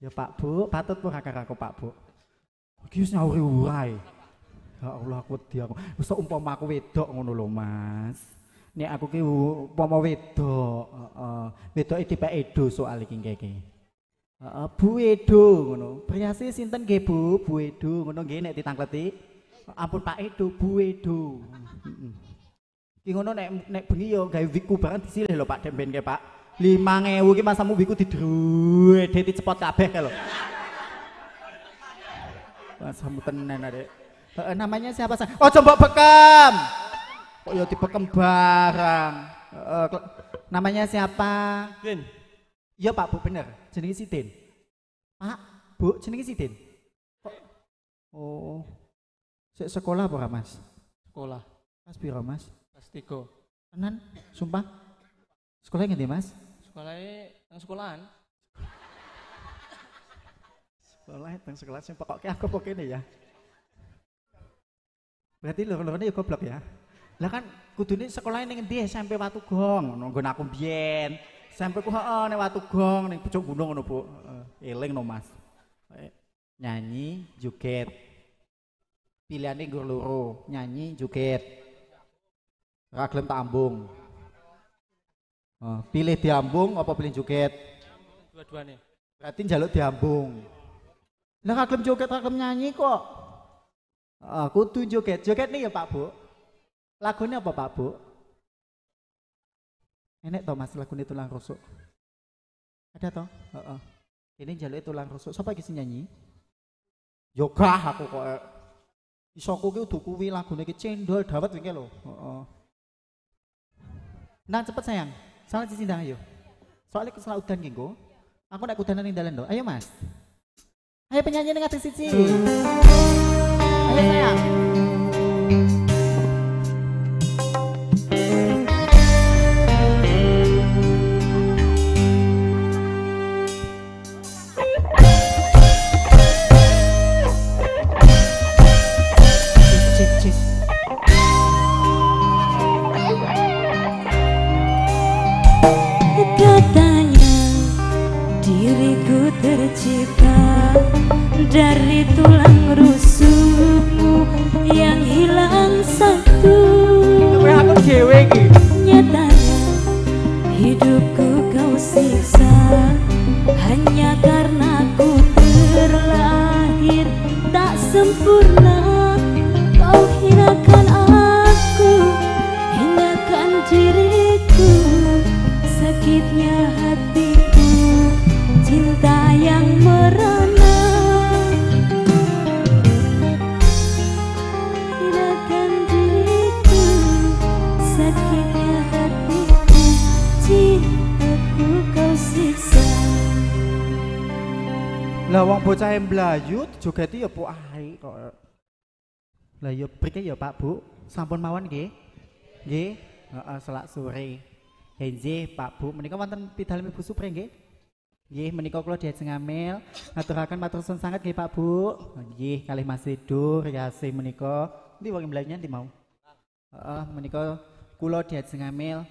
Ya Pak Bu, patut pun kakak aku Pak Bu. Iki wis nyauri urai. Ya Allah aku wedi aku. Tak umpama aku wedok ngono lho Mas. Nek aku ki umpama wedok, heeh. Wedoke tipe Edo soal iki keke. Heeh, Bu Edo ngono. Priase sinten nggih Bu? Bu Edo ngono nggih nek ditangkleti. Ampun Pak Edo, Bu Edo. Heeh. Ki ngono nek nek bengi yo gawe wiku barang disilih lho Pak Demben ke Pak. 5000 ki masamu wiku didruede dicepot kabeh ke lho. Masamu tenan Adek. Heeh, namanya siapa sa? Oh, coba bekam. Kok yo dibekem barang. Heeh, namanya siapa? Din. Iya Pak Bu bener. Jenenge Sidin. Pak, Bu, jenenge Sidin. Kok Oh. Sik sekolah apa Mas? Sekolah. Kelas piro Mas? Kelas 3. Tenan, sumpah. Sekolahnya ngendi Mas? Sekolahnya nang sekolahan. Sekolah teng sekolah sing pokoke aku pokoke ini ya. Berarti loro-lorone ya goblok ya. Lah kan kudune sekolah ning endi SMP Watu Gong, ngono nggon aku biyen. SMP ku heeh ning Watu Gong ning pucuk gunung ngono, Bu. Heeh, Eling no Mas. Eh, Nyanyi, joget. Pilihane nggur loro, nyanyi, joget. Ora gelem tak ambung. Oh, pilih diambung apa pilih joget? Dua-duanya. Berarti njaluk diambung. Lah kagem joget kagem nyanyi kok. Ah, kudu joget. Joget nih ya Pak Bu. Lagunya apa Pak Bu? Enek toh Mas lagune tulang rusuk. Ada toh? Heeh. Ini njaluk tulang rusuk. Siapa iki sing nyanyi? Yoga aku kok. eh. Iso aku ki kudu kuwi lagune ki cendol dawet wingi. Heeh. Nah cepet sayang. Salah sisi ndang ayo. Soalnya kesel udan ki. Aku nek kudanan ning dalan lho. Ayo Mas. Ayo penyanyi ning siji. Ayo sayang. Jogeti ya Bu ae kok. Lah ya prike ya Pak Bu. Sampun mawon nggih. Nggih. Heeh selak sore. Henje Pak Bu menika wonten pidalem Ibu Supri nggih. Nggih menika kula diajeng ngamil ngaturaken matur suwun sanget nggih Pak Bu. Nggih kalih Mas Rido riase menika. Endi wong Melayu ndi mau? Heeh menika kula diajeng ngamil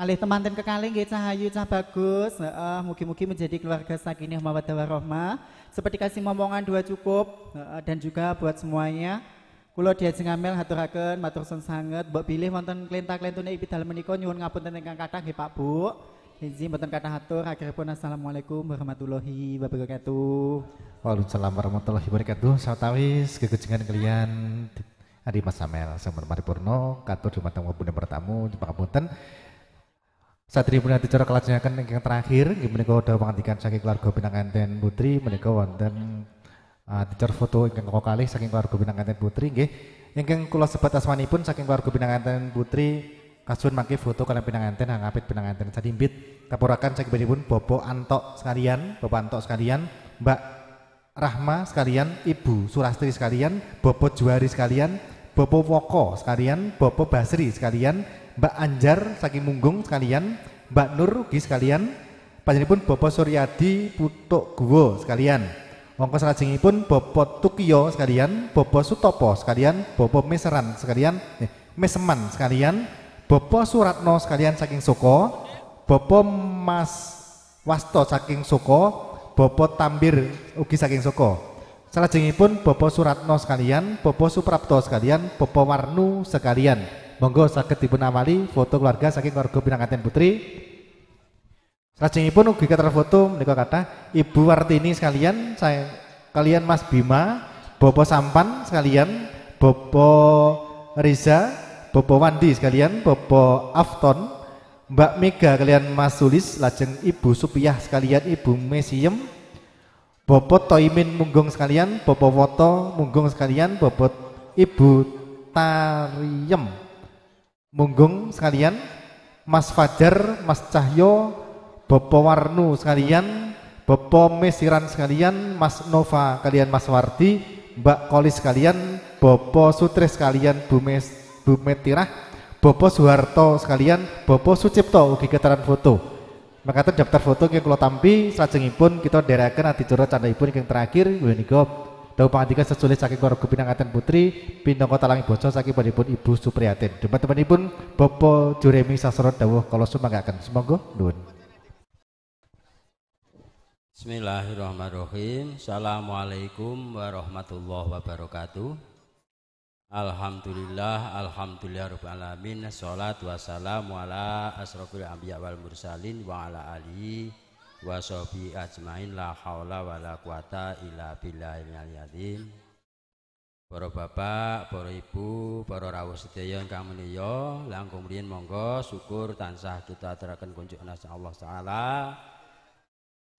Kalih temanten kekalih nggih Cahayu Cah Bagus. Heeh, mugi-mugi menjadi keluarga sakinah mawaddah warahmah. Seperti kasih momongan dua cukup heeh, dan juga buat semuanya. Kula diajeng ngamel haturaken matur suwun sanget. Mbok bilih wonten klenta-klentune ipi dalem menika nyuwun ngapunten ingkang kathah nggih Pak Bu. Izin mboten kathah atur akhiripun assalamualaikum warahmatullahi wabarakatuh. Waalaikumsalam warahmatullahi wabarakatuh. Sawetawis kegujengan kalian Adi Mas Samel sampun paripurna katur dumateng wabune bertamu pangapunten. Satripun acara kelajengaken ingkang terakhir inggih menika dawuh pangandikan saking keluarga pinanganten putri menika wonten uh, acara foto ingkang kalih saking keluarga pinanganten putri nggih. Ingkang kula sebat asmanipun saking keluarga pinanganten putri kasuwun mangke foto kalian pinanganten pinanganten sadimbit kapurakan saking pun Bobo Antok sekalian, Bapak Antok sekalian, Mbak Rahma sekalian, Ibu Surastri sekalian, Bobo Juari sekalian, Bobo Woko sekalian, Bobo Basri sekalian, Mbak Anjar saking Munggung sekalian, Mbak Nur ugi sekalian, panjenenganipun Bobo Suryadi Putuk Guwo sekalian. Mongko salajengipun Bobo Tukiyo sekalian, Bobo Sutopo sekalian, Bobo Meseran sekalian, eh, Meseman sekalian, Bobo Suratno sekalian saking Soko, Bobo Mas Wasto saking Soko, Bobo Tambir ugi saking Soko. Salajengipun Bobo Suratno sekalian, Bobo Suprapto sekalian, Bobo Warnu sekalian. Monggo saged dipun amali foto keluarga saking keluarga Pinanganten Putri. Salajengipun ugi kathah foto menika kathah Ibu Wartini sekalian, saya kalian Mas Bima, Bobo Sampan sekalian, Bobo Riza, Bobo Wandi sekalian, Bobo Afton, Mbak Mega kalian Mas Sulis, lajeng Ibu Supiah sekalian, Ibu Mesiem, Bobo Toimin Munggung sekalian, Bobo Woto Munggung sekalian, Bobo Ibu Tariem Munggung sekalian, Mas Fajar, Mas Cahyo, Bobo Warnu sekalian, Bobo Mesiran sekalian, Mas Nova kalian Mas Wardi, Mbak Kolis sekalian, Bobo Sutres sekalian, Bu, Mes, Bu Metirah, Bobo Soeharto sekalian, Bobo Sucipto ugi keteran foto. Makaten daftar foto yang kula tampi salajengipun kita dherekaken adicara candhaipun yang terakhir menika dawuh pangandikan sesulit saking keluarga pinanganten putri pinangka talangi boco saking panipun Ibu Supriyatin. Teman-temanipun Bobo Juremi Sasro dawuh kala sumanggaken. Semoga nuwun. Bismillahirrahmanirrahim. Assalamualaikum warahmatullahi wabarakatuh. Alhamdulillah, alhamdulillah rabbil alamin. Assalatu wassalamu ala asrofil anbiya wal mursalin wa ala alihi wa sahbihi ajmain la haula wala quwata illa billahil azim. Para bapak, para ibu, para rawuh sedaya ingkang menika, langkung riyin monggo syukur tansah kita aturaken kunjuk nasa Allah taala.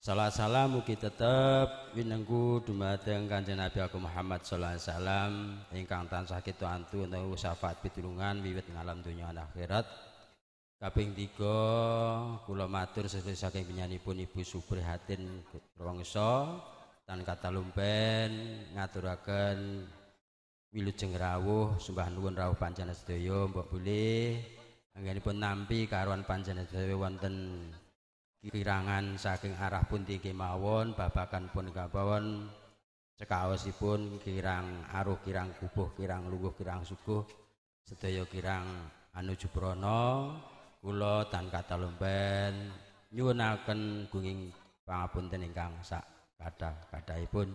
Salah salam mugi tetep winengku dumateng Kanjeng Nabi Aku Muhammad sallallahu alaihi wasallam ingkang tansah kita antu utawa syafaat pitulungan wiwit ngalam dunya lan akhirat. Kaping 3 kula matur sesuai saking penyanipun Ibu Suprihatin Rongso tan kata lumpen ngaturaken wilujeng rawuh sembah nuwun rawuh panjenengan sedaya mbok boleh. Anggenipun nampi karuan panjenengan sedaya wonten kirangan saking arah pundi kemawon babakan pun kabawon cekaosipun kirang aruh kirang kubuh kirang lungguh kirang suguh sedaya kirang anu jubrono kula tan kata lumpen nyuwunaken gunging pangapunten ingkang sak kathah kathahipun.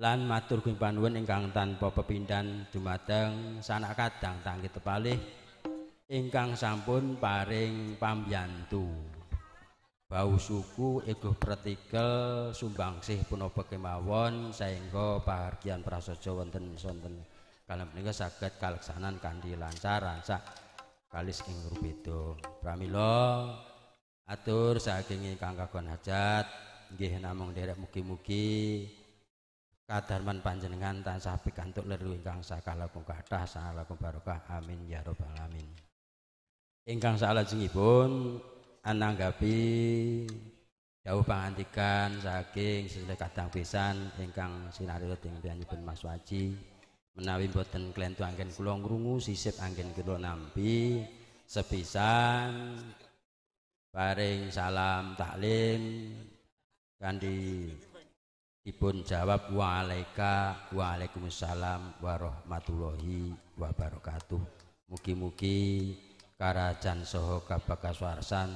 Lan matur gunging panuwun ingkang tanpa pepindhan dumateng sanak kadang tangkit tepalih ingkang sampun paring pambiyantu. Bau suku ego pratikel sumbangsih punapa kemawon sehingga pahargian prasaja wonten sonten kalem menika saged kaleksanan kanthi lancar rancak kalis ing rubeda pramila atur saking ingkang kagon hajat nggih namung derek mugi-mugi kadarman panjenengan tansah pikantuk leru ingkang sakalakum kathah sakalakum barokah. Amin ya rabbal alamin. Ingkang salajengipun ananggapi jauh pangantikan saking sesuai kadang pisan ingkang sinario ing Mas Waji menawi boten klentu anggen kula ngrungu sisip anggen kula nampi. Sepisan. Paring salam taklim. Kanthi dipun jawab waalaikumsalam waalaikumsalam warahmatullahi wabarakatuh. Mugi-mugi karajan saha kabakaswarsan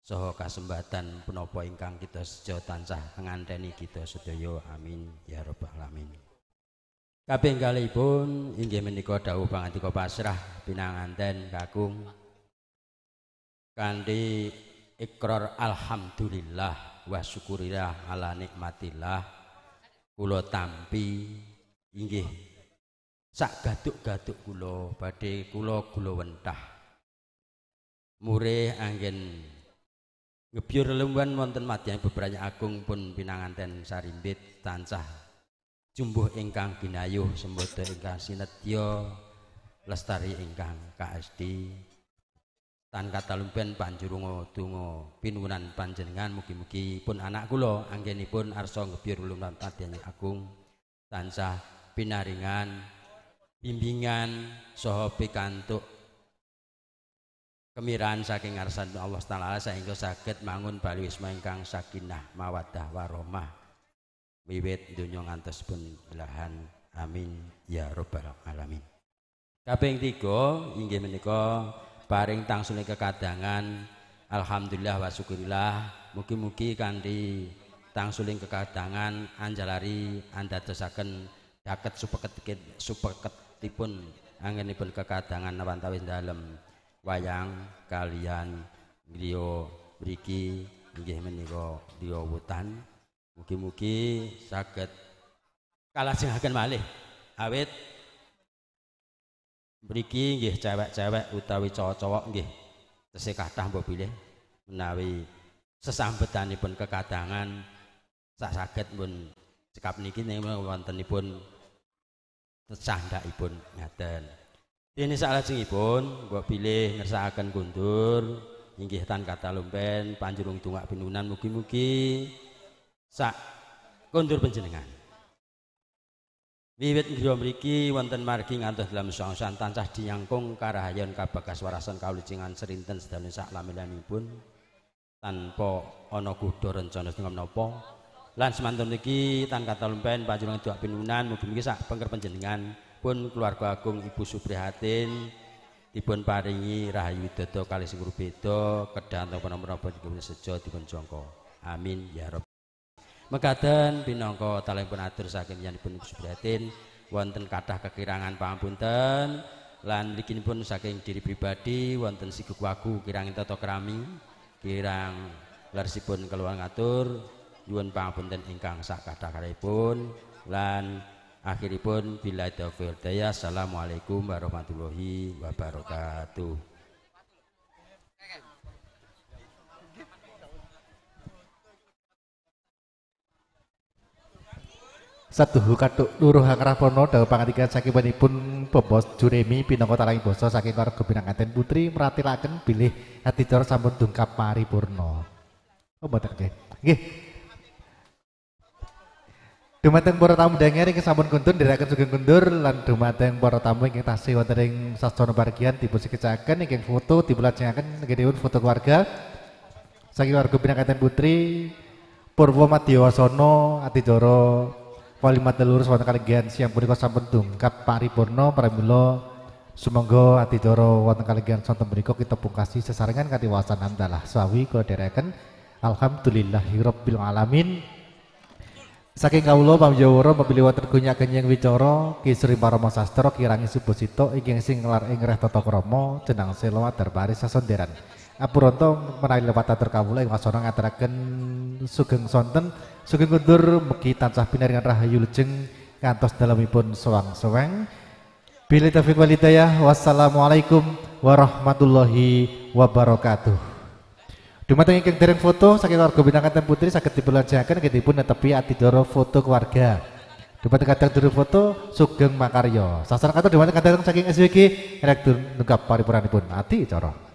saha kasembatan punapa ingkang kita sejo tansah nganteni kita sedaya. Amin. Ya rabbal alamin Kaping kalipun inggih menika dawuh pangantika pasrah pinanganten kakung. Kanthi ikrar alhamdulillah wa syukurillah ala nikmatillah kula tampi inggih sak gaduk-gaduk kula badhe kula gula wentah. Murih anggen ngebyur lelumban wonten madyan beberapa agung pun pinanganten sarimbit tansah jumbuh ingkang binayuh sembodo ingkang sinetya lestari ingkang KSD tan kata lumpen panjurungo tungo pinunan panjenengan mugi-mugi pun anak kula anggenipun arsa ngebyur lelumban madyan agung tansah pinaringan bimbingan saha pikantuk kemirahan saking ngarsan Allah Taala sehingga saged mangun bali wisma ingkang sakinah mawaddah warahmah wiwit donya ngantos pun belahan amin. Ya rabbal alamin. Kaping tiga inggih menika paring tangsune kekadangan. Alhamdulillah wa syukurillah. Mugi-mugi kanthi tangsuling kekadangan anjalari andadosaken daket supeket supeketipun angenipun kekadangan nawantawis dalem. Wayang kalian griya mriki inggih menika griya wutan mugi-mugi saged kalajengaken malih. Awit. Mriki nggih cewek-cewek utawi cowok-cowok nggih tesih kathah mbok bilih menawi sesambetanipun kekadangan. Sak saged pun cekap niki wontenipun tecandhakipun ngaten. Ini salajengipun mbok pilih ngersakaken kundur inggih tan kata lumpen panjurung tungak pinunan mugi-mugi sak kundur panjenengan. Wiwit griya mriki wonten margi ngantos dalam sangsan tansah dinyangkung karahayon kabagas warasan kalucingan serinten sedaya sak lamilanipun tanpa ana kuda rencana setengah menapa lan semantun niki tan kata lumpen panjurung tungak pinunan mugi-mugi sak pengker panjenengan pun keluarga agung Ibu Suprihatin dipun paringi rahayu dodo kali sing beda kedanto menapa dipun sejo dipun jangka amin ya rabb mekaten pinangka talempun atur saking yanipun Ibu Suprihatin wonten kathah kekirangan pangapunten lan mliginipun saking diri pribadi wonten siguk wagu kirang tata krami kirang larsipun keluar ngatur nyuwun pangapunten ingkang sak kathah lan akhiripun bila taufiq daya assalamualaikum warahmatullahi wabarakatuh Saduhu katuk luruh akrapono dawa pangandikan sakibanipun Bobos Juremi pinangka talangi basa saking warga Binangaten Putri meratilaken hati cor sampun dungkap paripurna. Oh mboten nggih. Nggih, Dumateng para tamu danger ingkang sampun kuntun ndherekaken sugeng kundur lan dumateng para tamu ingkang tasih wonten ing sasana pargian dipun sekecaken ingkang foto dipulajengaken nggih foto keluarga saking warga Pinangkaten Putri Purwo Madyawasono Adijara Walimat Telurus wonten kaligian siang punika sampun dungkap paripurna pramila sumangga adijara wonten kaligian sonten punika kita pungkasi sesarengan kanthi wasan andalah sawi kula dherekaken alhamdulillahirabbil alamin. Saking kawula pamjawara mapilih wonten gunyaken yang wicara Ki Sri Parama Sastra kirangi subusita ingkang sing nglar ing reh tata krama jenang sela darbari sasonderan. Apuranta menawi lewat atur kawula ing wasana ngaturaken sugeng sonten sugeng kundur mugi tansah pinaringan rahayu lejeng kantos dalemipun sewang-sewang. Bila taufiq walidayah wassalamualaikum warahmatullahi wabarakatuh. Dumateng ingkang dereng foto saking warga Binangan Putri saged dipelajaken pun netepi adidoro foto keluarga. Dumateng kadang dulu foto Sugeng Makaryo. Sasaran kata dumateng kadang saking SWG rektur nunggap pun ati cara.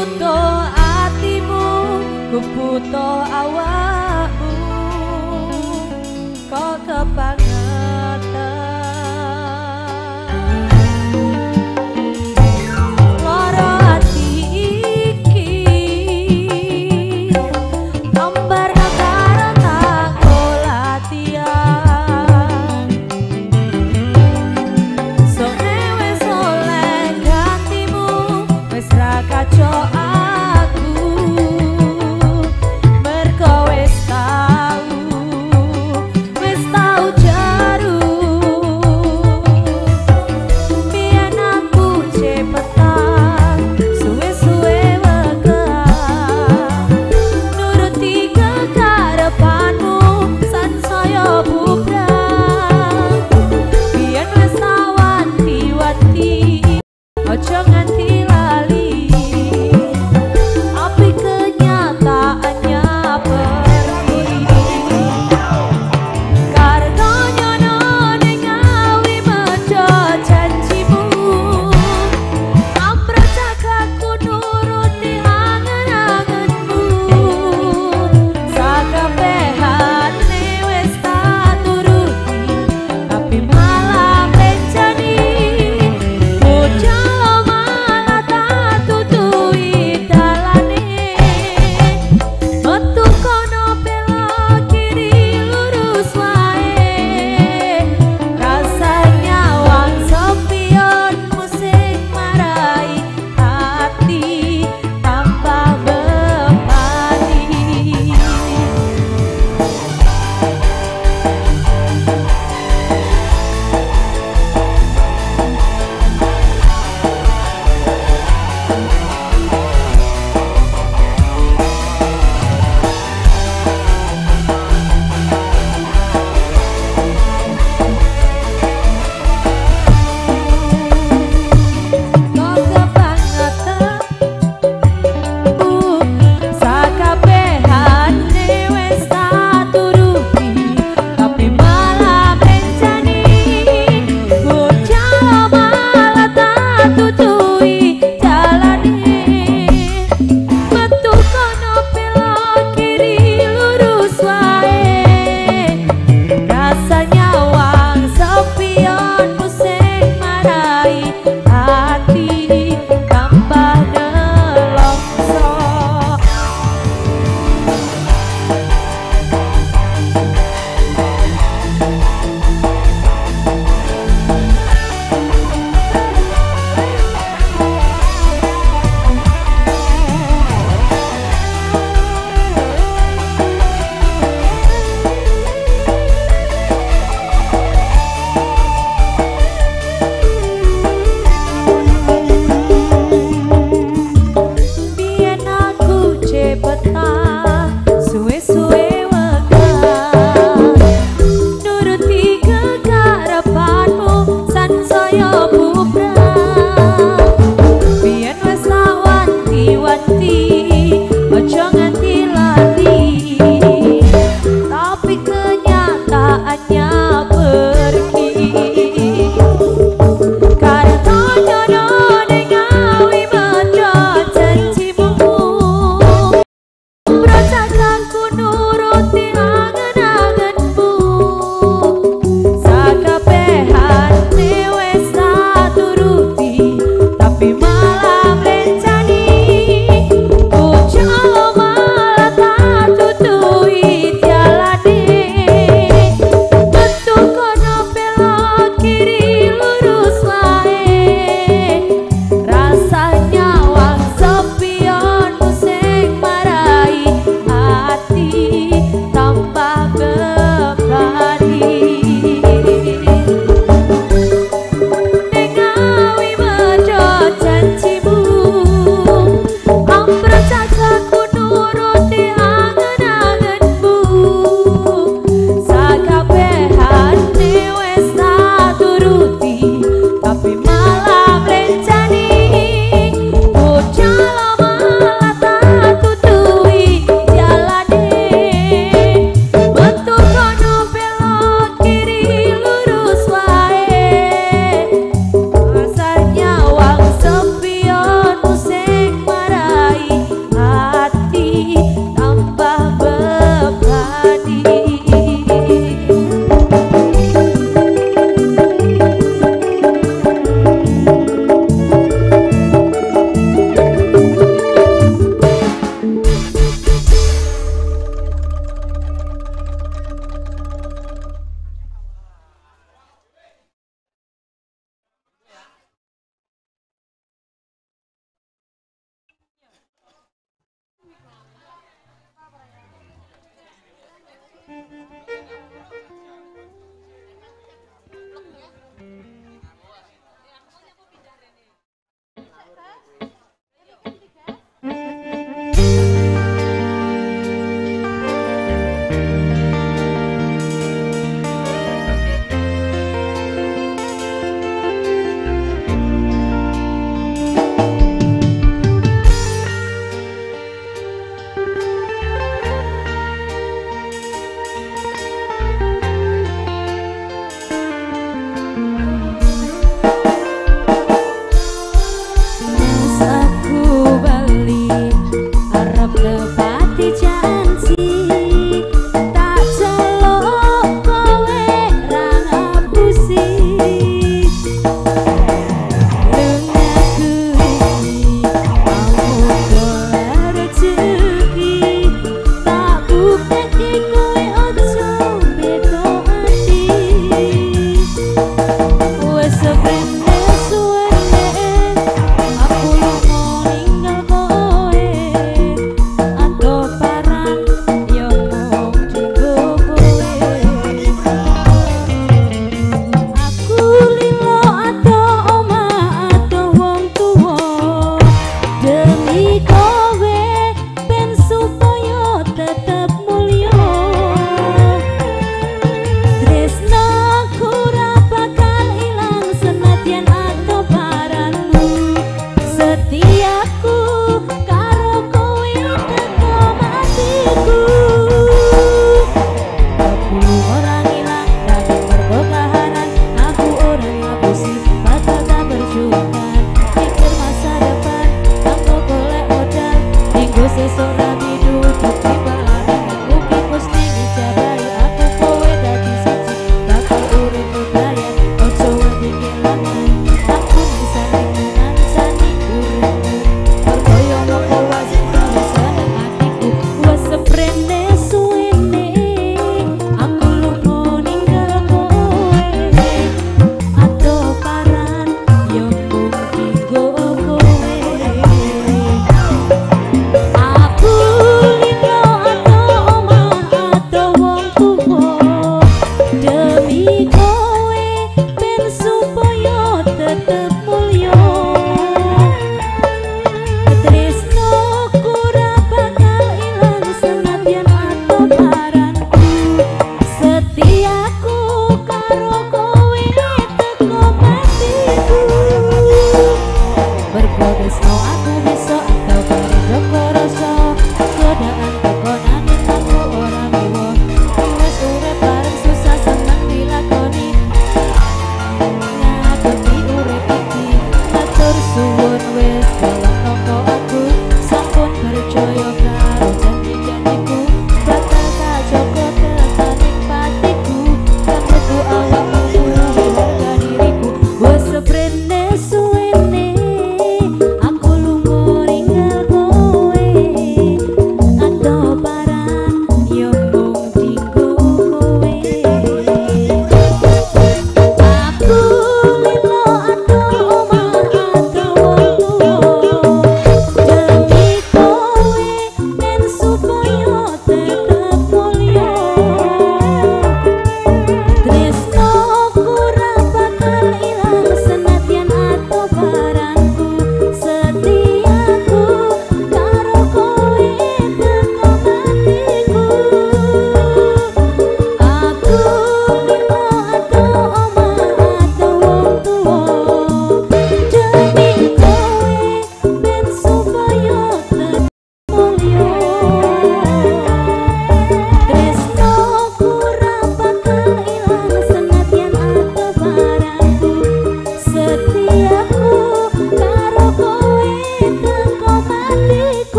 butuh atimu Ku butuh awakmu. Kok kepadamu